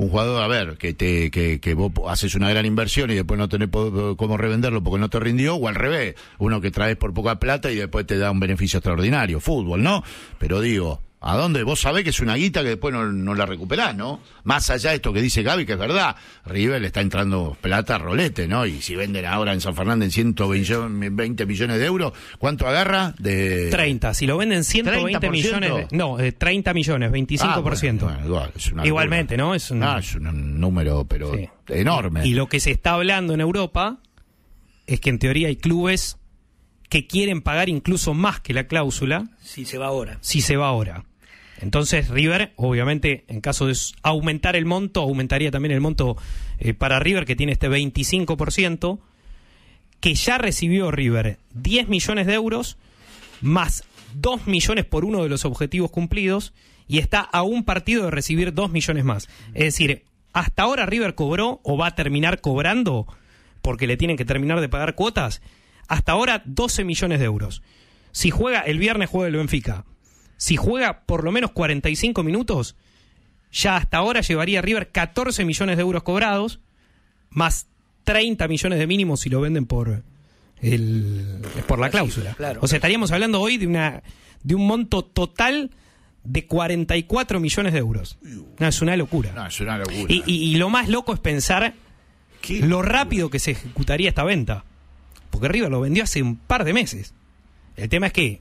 un jugador, a ver, que te que, que vos haces una gran inversión y después no tenés cómo revenderlo porque no te rindió, o al revés, uno que traes por poca plata y después te da un beneficio extraordinario, fútbol, ¿no? Pero digo, ¿a dónde? Vos sabés que es una guita que después no, no la recuperás, ¿no? Más allá de esto que dice Gaby, que es verdad, River le está entrando plata a rolete, ¿no? Y si venden ahora en San Fernando en 120 millones de euros, ¿cuánto agarra? De 30. Si lo venden 120 30%. millones. de- no, eh, 30 millones, 25%. Ah, bueno, bueno, igual, es una Igualmente. ¿no? Es un- Ah, es un número, pero Sí. enorme. Y lo que se está hablando en Europa es que en teoría hay clubes que quieren pagar incluso más que la cláusula Si se va ahora. si se va ahora. Entonces River, obviamente, en caso de aumentar el monto, aumentaría también el monto eh, para River, que tiene este 25%, que ya recibió River 10 millones de euros, más 2 millones por uno de los objetivos cumplidos, y está a un partido de recibir 2 millones más. Es decir, hasta ahora River cobró o va a terminar cobrando, porque le tienen que terminar de pagar cuotas, hasta ahora 12 millones de euros. Si juega el viernes, juega el Benfica. Si juega por lo menos 45 minutos, ya hasta ahora llevaría River 14 millones de euros cobrados, más 30 millones de mínimo si lo venden por el por la cláusula. claro. O sea, estaríamos hablando hoy de una de un monto total de 44 millones de euros. No, es una locura. No, es una locura. Y, y- y lo más loco es pensar ¿Qué? lo rápido que se ejecutaría esta venta. Porque River lo vendió hace un par de meses. El tema es que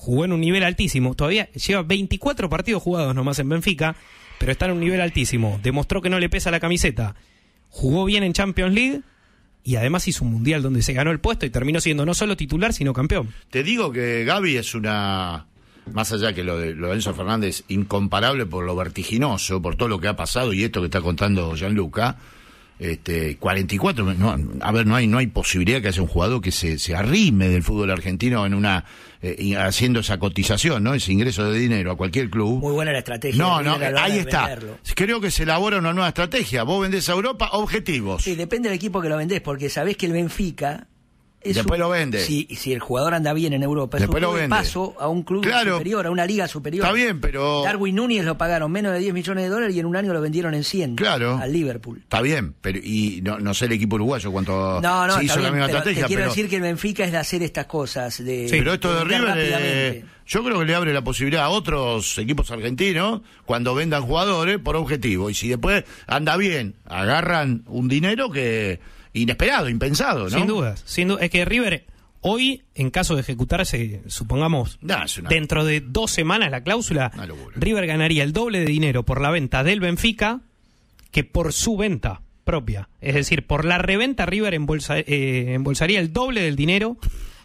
jugó en un nivel altísimo. Todavía lleva 24 partidos jugados nomás en Benfica, pero está en un nivel altísimo. Demostró que no le pesa la camiseta. Jugó bien en Champions League y además hizo un mundial donde se ganó el puesto y terminó siendo no solo titular, sino campeón. Te digo que Gaby es una. Más allá que lo de, lo Enzo Fernández, incomparable por lo vertiginoso, por todo lo que ha pasado y esto que está contando Gianluca. Este, 44, no, a ver, no hay, no hay posibilidad que haya un jugador que se, se arrime del fútbol argentino en una, eh, haciendo esa cotización, ¿no? Ese ingreso de dinero a cualquier club. Muy buena la estrategia. No, no, ahí está. venderlo. Creo que se elabora una nueva estrategia. Vos vendés a Europa objetivos. Sí, depende del equipo que lo vendés, porque sabés que el Benfica. Es Después un- lo vende. Si, si el jugador anda bien en Europa, es Después un lo de vende. paso a un club Claro. superior, a una liga superior. Está bien, pero- Darwin Núñez lo pagaron menos de 10 millones de dólares y en un año lo vendieron en 100 Claro. al Liverpool. Está bien, pero y no, no sé el equipo uruguayo cuánto No, no, se hizo la misma pero estrategia, te quiero pero, decir que el Benfica es de hacer estas cosas. De, pero esto de vender River, eh, yo creo que le abre la posibilidad a otros equipos argentinos cuando vendan jugadores por objetivo. Y si después anda bien, agarran un dinero que inesperado, impensado, ¿no? Sin dudas. Sin duda. Es que River, hoy, en caso de ejecutarse, supongamos, Nah, es una- dentro de dos semanas la cláusula. River ganaría el doble de dinero por la venta del Benfica que por su venta propia. Es decir, por la reventa River embolsa- eh, embolsaría el doble del dinero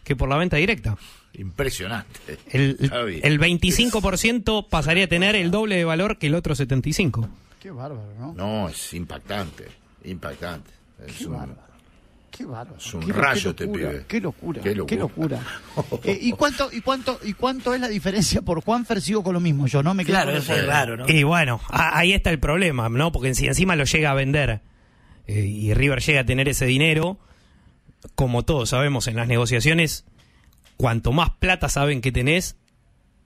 que por la venta directa. Impresionante. El, [LAUGHS] el 25% pasaría a tener el doble de valor que el otro 75%. Qué bárbaro, ¿no? No, es impactante, impactante. Es un- Qué bárbaro. Es un qué, rayo qué este locura, pibe. Qué locura. Qué Qué locura. locura. [LAUGHS] Eh, ¿y, cuánto, y, cuánto, ¿Y cuánto es la diferencia por Juanfer? Sigo con lo mismo. Yo no me quedo Claro, con eso es raro, ¿no? Y bueno, a- ahí está el problema, ¿no? Porque si encima lo llega a vender eh, y River llega a tener ese dinero, como todos sabemos en las negociaciones, cuanto más plata saben que tenés,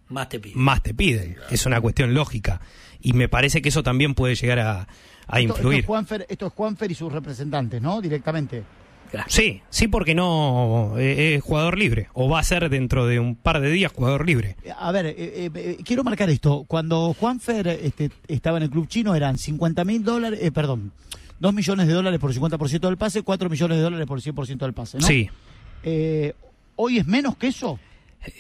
Más te pide. más te piden. Es una cuestión lógica. Y me parece que eso también puede llegar a, a Esto, esto influir. es Juanfer, esto es Juanfer y sus representantes, ¿no? Directamente. Sí, sí, porque no eh, es jugador libre. O va a ser dentro de un par de días jugador libre. A ver, eh, eh, eh, quiero marcar esto. Cuando Juanfer este, estaba en el club chino eran 50 mil dólares, eh, perdón, 2 millones de dólares por el 50% del pase, 4 millones de dólares por el 100% del pase, ¿no? Sí. Eh, ¿Hoy es menos que eso?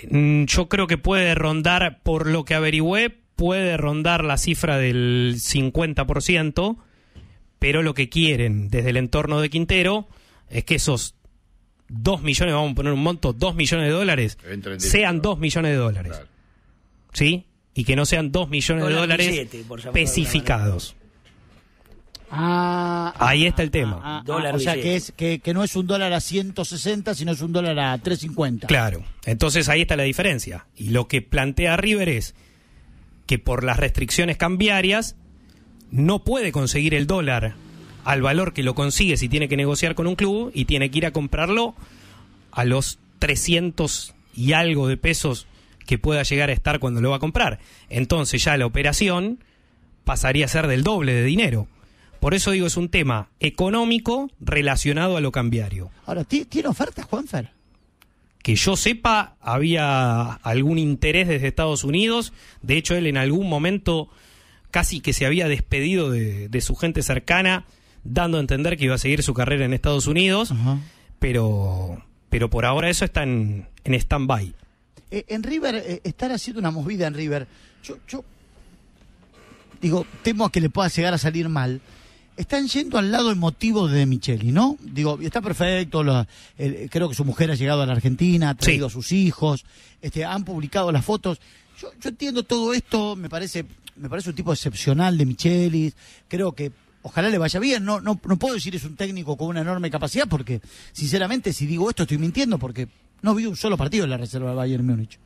Mm, Yo creo que puede rondar, por lo que averigüé, puede rondar la cifra del 50%, pero lo que quieren desde el entorno de Quintero es que esos 2 millones, vamos a poner un monto, 2 millones de dólares, sean 2 millones de dólares. ¿Sí? Y que no sean 2 millones de Dólar dólares billete, especificados. Ah, Ahí está el tema. ah, ah, Dólar o sea que es que, que no es un dólar a 160, sino es un dólar a 350. Claro. Entonces ahí está la diferencia. Y lo que plantea River es que por las restricciones cambiarias no puede conseguir el dólar al valor que lo consigue si tiene que negociar con un club y tiene que ir a comprarlo a los 300 y algo de pesos que pueda llegar a estar cuando lo va a comprar. Entonces ya la operación pasaría a ser del doble de dinero. Por eso digo, es un tema económico relacionado a lo cambiario. Ahora, ¿ti- ¿tiene ofertas, Juanfer? Que yo sepa, había algún interés desde Estados Unidos. De hecho, él en algún momento casi que se había despedido de, de su gente cercana, dando a entender que iba a seguir su carrera en Estados Unidos. Pero, pero por ahora eso está en, en stand-by. Eh, en River, eh, estar haciendo una movida en River, yo, yo digo, temo a que le pueda llegar a salir mal. Están yendo al lado emotivo de Micheli, ¿no? Digo, está perfecto, la- el- creo que su mujer ha llegado a la Argentina, ha traído a sus hijos, este, han publicado las fotos. Yo, yo entiendo todo esto, me parece, me parece un tipo excepcional de Michelis, creo que ojalá le vaya bien, no, no, no puedo decir es un técnico con una enorme capacidad, porque sinceramente si digo esto estoy mintiendo, porque no vi un solo partido en la reserva del Bayern Múnich.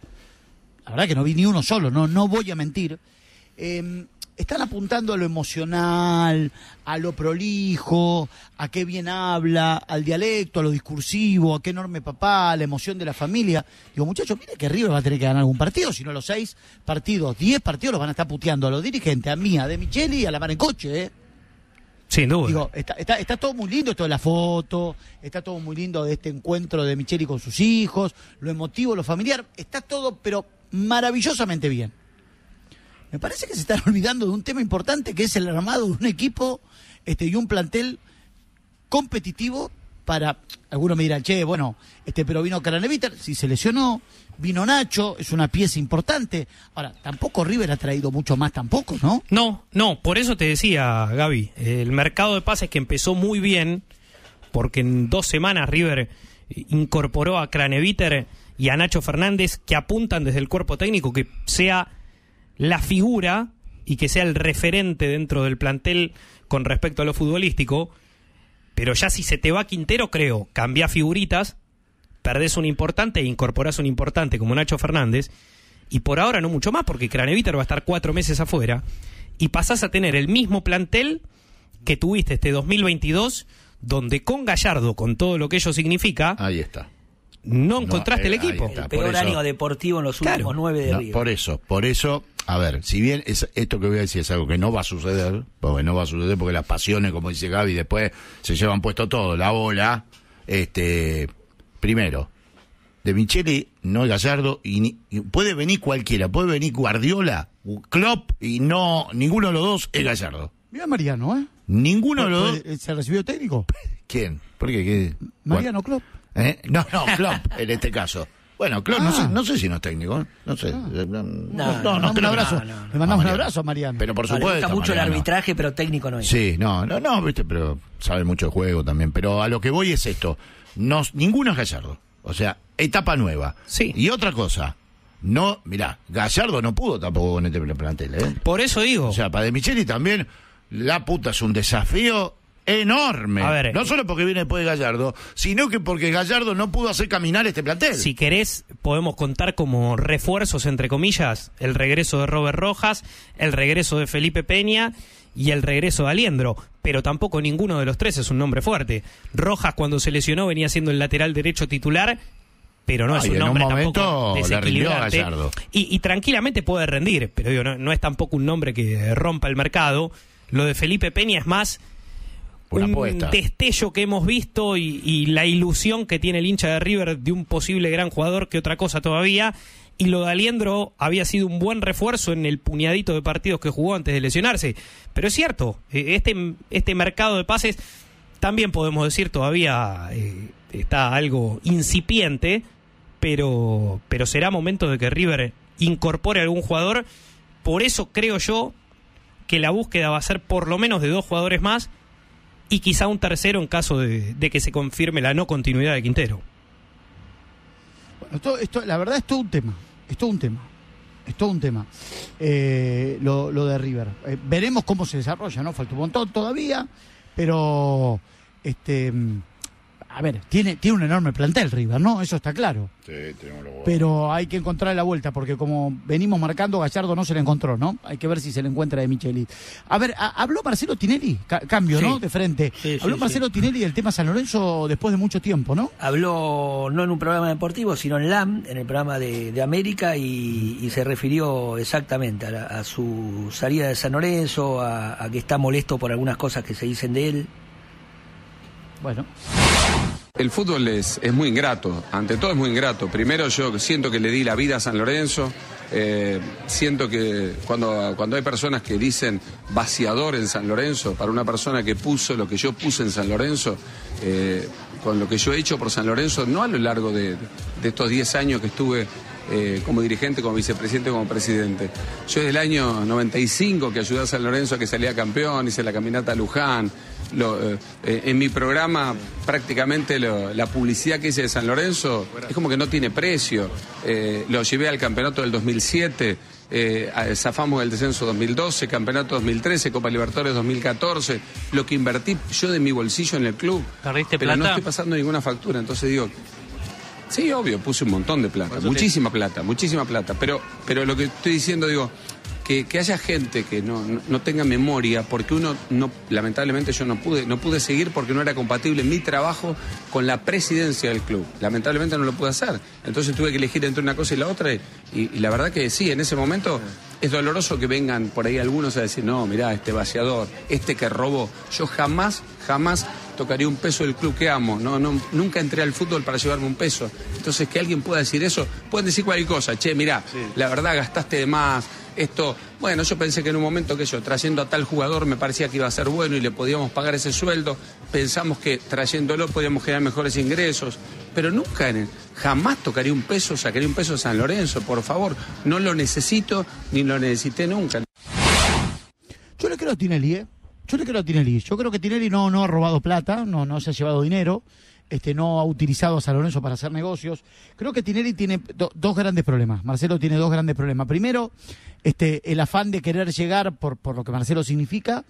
La verdad que no vi ni uno solo, no, no voy a mentir. Eh, están apuntando a lo emocional, a lo prolijo, a qué bien habla, al dialecto, a lo discursivo, a qué enorme papá, a la emoción de la familia. Digo, muchachos, mire que River va a tener que ganar algún partido, si no los seis partidos, diez partidos los van a estar puteando a los dirigentes, a mí, a De Micheli y a la mar en coche, ¿eh? Sin duda. Digo, está, está, está todo muy lindo esto de la foto, está todo muy lindo de este encuentro de Micheli con sus hijos, lo emotivo, lo familiar, está todo, pero maravillosamente bien. Me parece que se están [LAUGHS] olvidando de un tema importante que es el armado de un equipo este, y un plantel competitivo para. Algunos me dirán, che, bueno, este, pero vino Craneviter, si se lesionó, vino Nacho, es una pieza importante. Ahora, tampoco River ha traído mucho más tampoco, ¿no? No, no, por eso te decía, Gaby, el mercado de pases que empezó muy bien, porque en dos semanas River incorporó a Craneviter y a Nacho Fernández, que apuntan desde el cuerpo técnico que sea la figura y que sea el referente dentro del plantel con respecto a lo futbolístico. Pero ya si se te va Quintero, creo, cambia figuritas, perdés un importante e incorporás un importante como Nacho Fernández, y por ahora no mucho más, porque Craneviter va a estar cuatro meses afuera, y pasás a tener el mismo plantel que tuviste este 2022, donde con Gallardo, con todo lo que ello significa, Ahí está. No encontraste eh, el equipo. está, El por peor eso- año deportivo en los últimos nueve de No, River. por eso, por eso, a ver, si bien es, esto que voy a decir es algo que no va a suceder, porque no va a suceder porque las pasiones, como dice Gaby, después se llevan puesto todo, la bola, este, primero, de Micheli no es Gallardo y, ni- y puede venir cualquiera, puede venir Guardiola, Klopp y no, ninguno de los dos es Gallardo. Mira Mariano, ¿eh? Ninguno de los dos. ¿Fue- ¿Se recibió técnico? ¿Quién? ¿Por qué? ¿Qué? Mariano Klopp. ¿Eh? No, no, Klopp, en este caso. Bueno, Klopp, no, Ah. sé, no sé si no es técnico, ¿eh? no sé. No, no, no, mandamos un abrazo. no. Le mandamos un abrazo Mariano. Pero por No, le supuesto. gusta mucho el arbitraje, pero técnico no es. Sí, no, no, no, viste, pero sabe mucho de juego también. Pero a lo que voy es esto. Nos, ninguno es Gallardo. O sea, etapa nueva. Sí. Y otra cosa. No, mirá, Gallardo no pudo tampoco con este plantel, ¿eh? Por eso digo. O sea, para De Micheli también, la puta es un desafío enorme. A ver, no eh, solo porque viene después de Gallardo, sino que porque Gallardo no pudo hacer caminar este plantel. Si querés, podemos contar como refuerzos, entre comillas, el regreso de Robert Rojas, el regreso de Felipe Peña y el regreso de Aliendro. Pero tampoco ninguno de los tres es un nombre fuerte. Rojas, cuando se lesionó, venía siendo el lateral derecho titular. Pero no es un nombre tampoco desequilibrante. Y, y tranquilamente puede rendir, pero digo, no, no es tampoco un nombre que rompa el mercado. Lo de Felipe Peña es más Una un apuesta. destello que hemos visto y, y la ilusión que tiene el hincha de River de un posible gran jugador que otra cosa todavía. Y lo de Aliendro había sido un buen refuerzo en el puñadito de partidos que jugó antes de lesionarse. Pero es cierto, eh, este, este mercado de pases también podemos decir todavía eh, está algo incipiente, pero, pero será momento de que River incorpore algún jugador. Por eso creo yo que la búsqueda va a ser por lo menos de dos jugadores más y quizá un tercero en caso de, que se confirme la no continuidad de Quintero. Bueno, esto, esto, la verdad es todo un tema. Es todo un tema. Es todo un tema. Eh, lo, lo de River. Eh, veremos cómo se desarrolla, ¿no? Falta un montón todavía, pero este mm, a ver, tiene, tiene un enorme plantel River, ¿no? Eso está claro. Pero hay que encontrar la vuelta, porque como venimos marcando, Gallardo no se le encontró, ¿no? Hay que ver si se le encuentra de Micheli. A ver, a- habló Marcelo Tinelli, Ca- cambio, Sí. ¿no? De frente. Sí, sí, habló sí. Marcelo Tinelli del tema San Lorenzo después de mucho tiempo, ¿no? Habló no en un programa deportivo, sino en LAM, en el programa de, de América, y, y se refirió exactamente a, la- a su salida de San Lorenzo, a, a que está molesto por algunas cosas que se dicen de él. Bueno. El fútbol es, es muy ingrato, ante todo es muy ingrato. Primero yo siento que le di la vida a San Lorenzo, eh, siento que cuando, cuando hay personas que dicen vaciador en San Lorenzo, para una persona que puso lo que yo puse en San Lorenzo, eh, con lo que yo he hecho por San Lorenzo, no a lo largo de, de estos 10 años que estuve eh, como dirigente, como vicepresidente, como presidente. Yo desde el año 95 que ayudé a San Lorenzo a que salía campeón, hice la caminata a Luján. Lo, eh, en mi programa prácticamente lo- la publicidad que hice de San Lorenzo es como que no tiene precio. Eh, lo llevé al campeonato del 2007. Eh, zafamos del descenso 2012, campeonato 2013, Copa Libertadores 2014, lo que invertí yo de mi bolsillo en el club. ¿Perdiste pero no estoy pasando ninguna factura, entonces digo, Sí, obvio, puse un montón de plata, muchísima plata, muchísima plata. Pero, pero lo que estoy diciendo, digo, que, que haya gente que no, no, no tenga memoria, porque uno no, lamentablemente yo no pude, no pude seguir porque no era compatible mi trabajo con la presidencia del club. Lamentablemente no lo pude hacer. Entonces tuve que elegir entre una cosa y la otra, y, y la verdad que sí, en ese momento es doloroso que vengan por ahí algunos a decir, no, mirá, este vaciador, este que robó. Yo jamás, jamás tocaría un peso del club que amo. No, no, nunca entré al fútbol para llevarme un peso. Entonces, que alguien pueda decir eso, pueden decir cualquier cosa. Che, mirá, la verdad gastaste de más. Esto, bueno, yo pensé que en un momento que yo, trayendo a tal jugador, me parecía que iba a ser bueno y le podíamos pagar ese sueldo. Pensamos que trayéndolo podíamos generar mejores ingresos. Pero nunca, en jamás tocaría un peso, sacaría un peso de San Lorenzo, por favor. No lo necesito ni lo necesité nunca. Yo le creo a Tinelli, ¿eh? Yo le creo a Tinelli. Yo creo que Tinelli no, no ha robado plata, no, no se ha llevado dinero, este, no ha utilizado a San Lorenzo para hacer negocios. Creo que Tinelli tiene do- dos grandes problemas. Marcelo tiene dos grandes problemas. Primero, este, el afán de querer llegar por, por lo que Marcelo significa.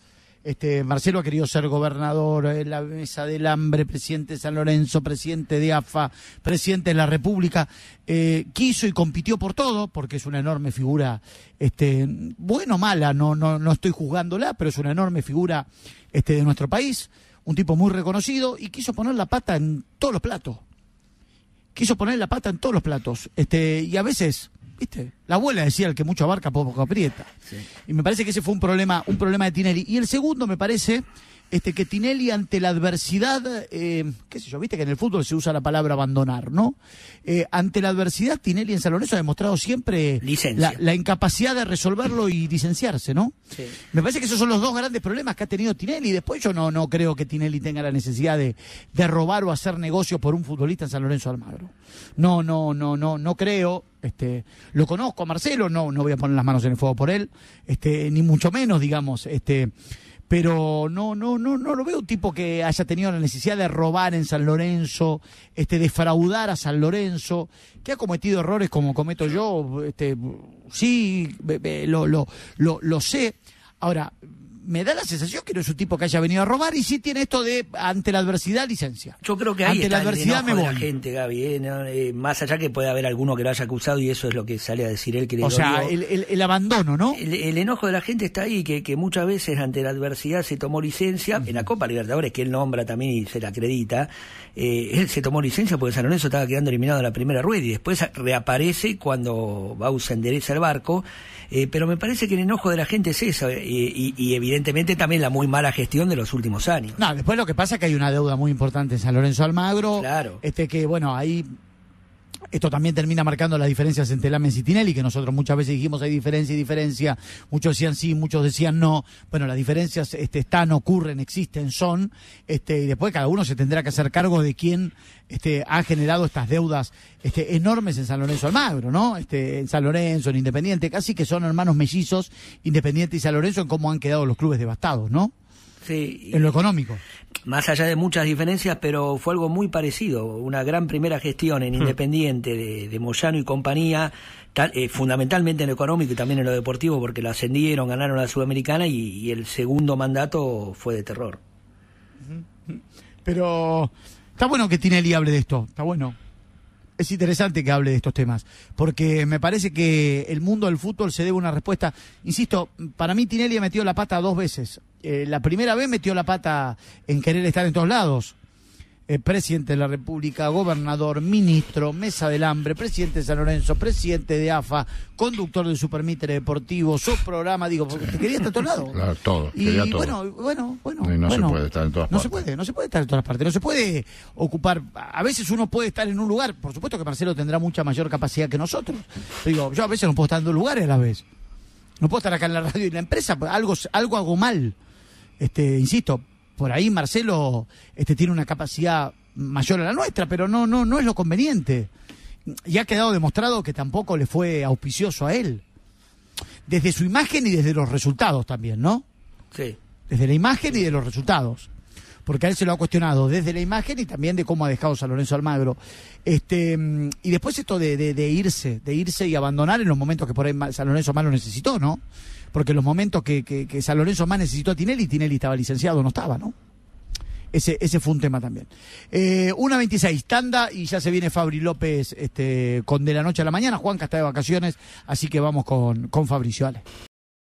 Este, Marcelo ha querido ser gobernador, en la mesa del hambre, presidente de San Lorenzo, presidente de AFA, presidente de la República. Eh, quiso y compitió por todo, porque es una enorme figura, este, bueno o mala, no, no, no estoy juzgándola, pero es una enorme figura este, de nuestro país, un tipo muy reconocido, y quiso poner la pata en todos los platos. Quiso poner la pata en todos los platos. Este, y a veces, viste, la abuela decía el que mucho abarca, poco aprieta. Y me parece que ese fue un problema, un problema de Tinelli. Y el segundo me parece este, que Tinelli ante la adversidad, eh, qué sé yo, viste que en el fútbol se usa la palabra abandonar, ¿no? Eh, ante la adversidad, Tinelli en San Lorenzo ha demostrado siempre la, la incapacidad de resolverlo y licenciarse, ¿no? Me parece que esos son los dos grandes problemas que ha tenido Tinelli. Después yo no, no creo que Tinelli tenga la necesidad de, de robar o hacer negocio por un futbolista en San Lorenzo Almagro. No, no, no, no, no creo. Este, lo conozco a Marcelo, no, no voy a poner las manos en el fuego por él, este, ni mucho menos, digamos, este, pero no, no, no, no lo veo un tipo que haya tenido la necesidad de robar en San Lorenzo, este, defraudar a San Lorenzo, que ha cometido errores como cometo yo, este, sí, lo, lo, lo, lo sé. Ahora, me da la sensación que no es un tipo que haya venido a robar y sí tiene esto de ante la adversidad licencia. Yo creo que ahí ante está la adversidad el me enojo voy. de la gente, Gaby. ¿eh? No, eh, más allá que puede haber alguno que lo haya acusado y eso es lo que sale a decir él que le O sea, el, el- el abandono, ¿no? El, el enojo de la gente está ahí, que, que muchas veces ante la adversidad se tomó licencia, en la Copa Libertadores, que él nombra también y se la acredita, eh, él se tomó licencia porque San Lorenzo estaba quedando eliminado en la primera rueda y después reaparece cuando Bau se endereza el barco, pero me parece que el enojo de la gente es eso, y, y evidentemente también la muy mala gestión de los últimos años. No, después lo que pasa es que hay una deuda muy importante en San Lorenzo Almagro. Claro. Este que, bueno, ahí esto también termina marcando las diferencias entre Lames y Tinelli, que nosotros muchas veces dijimos hay diferencia y diferencia. Muchos decían sí, muchos decían no. Bueno, las diferencias este, están, ocurren, existen, son. Este, y después cada uno se tendrá que hacer cargo de quién este, ha generado estas deudas este, enormes en San Lorenzo Almagro, ¿no? Este, en San Lorenzo, en Independiente, casi que son hermanos mellizos, Independiente y San Lorenzo, en cómo han quedado los clubes devastados, ¿no? Sí, En lo económico. más allá de muchas diferencias, pero fue algo muy parecido. Una gran primera gestión Hmm. en Independiente de, de Moyano y compañía, tal- eh, fundamentalmente en lo económico y también en lo deportivo, porque lo ascendieron, ganaron la Sudamericana y, y el segundo mandato fue de terror. Pero está bueno que Tinelli hable de esto, está bueno. Es interesante que hable de estos temas, porque me parece que el mundo del fútbol se debe una respuesta. Insisto, para mí Tinelli ha metido la pata dos veces. Eh, la primera vez metió la pata en querer estar en todos lados. Eh, presidente de la República, gobernador, ministro, mesa del hambre, presidente de San Lorenzo, presidente de AFA, conductor del Supermitre Deportivo, su programa, digo, porque te quería estar en todos lados. [LAUGHS] Claro, todo, Y quería todo. bueno, bueno, bueno. Y no se puede estar en todas No se partes. puede, no se puede estar en todas partes, no se puede ocupar. A veces uno puede estar en un lugar, por supuesto que Marcelo tendrá mucha mayor capacidad que nosotros. Digo, yo a veces no puedo estar en dos lugares a la vez. No puedo estar acá en la radio y en la empresa, algo, algo hago mal. Este, insisto, por ahí Marcelo este, tiene una capacidad mayor a la nuestra, pero no, no, no es lo conveniente. Y ha quedado demostrado que tampoco le fue auspicioso a él. Desde su imagen y desde los resultados también, ¿no? Sí. desde la imagen y de los resultados. Porque a él se lo ha cuestionado desde la imagen y también de cómo ha dejado San Lorenzo Almagro. Este, y después esto de, de- de irse, de irse y abandonar en los momentos que por ahí San Lorenzo más lo necesitó, ¿no? Porque los momentos que, que- San Lorenzo más necesitó a Tinelli, Tinelli estaba licenciado, no estaba, ¿no? Ese, ese fue un tema también. Eh, una 26, tanda, y ya se viene Fabri López este, con de la noche a la mañana. Juanca está de vacaciones, así que vamos con, con Fabricio. Ale.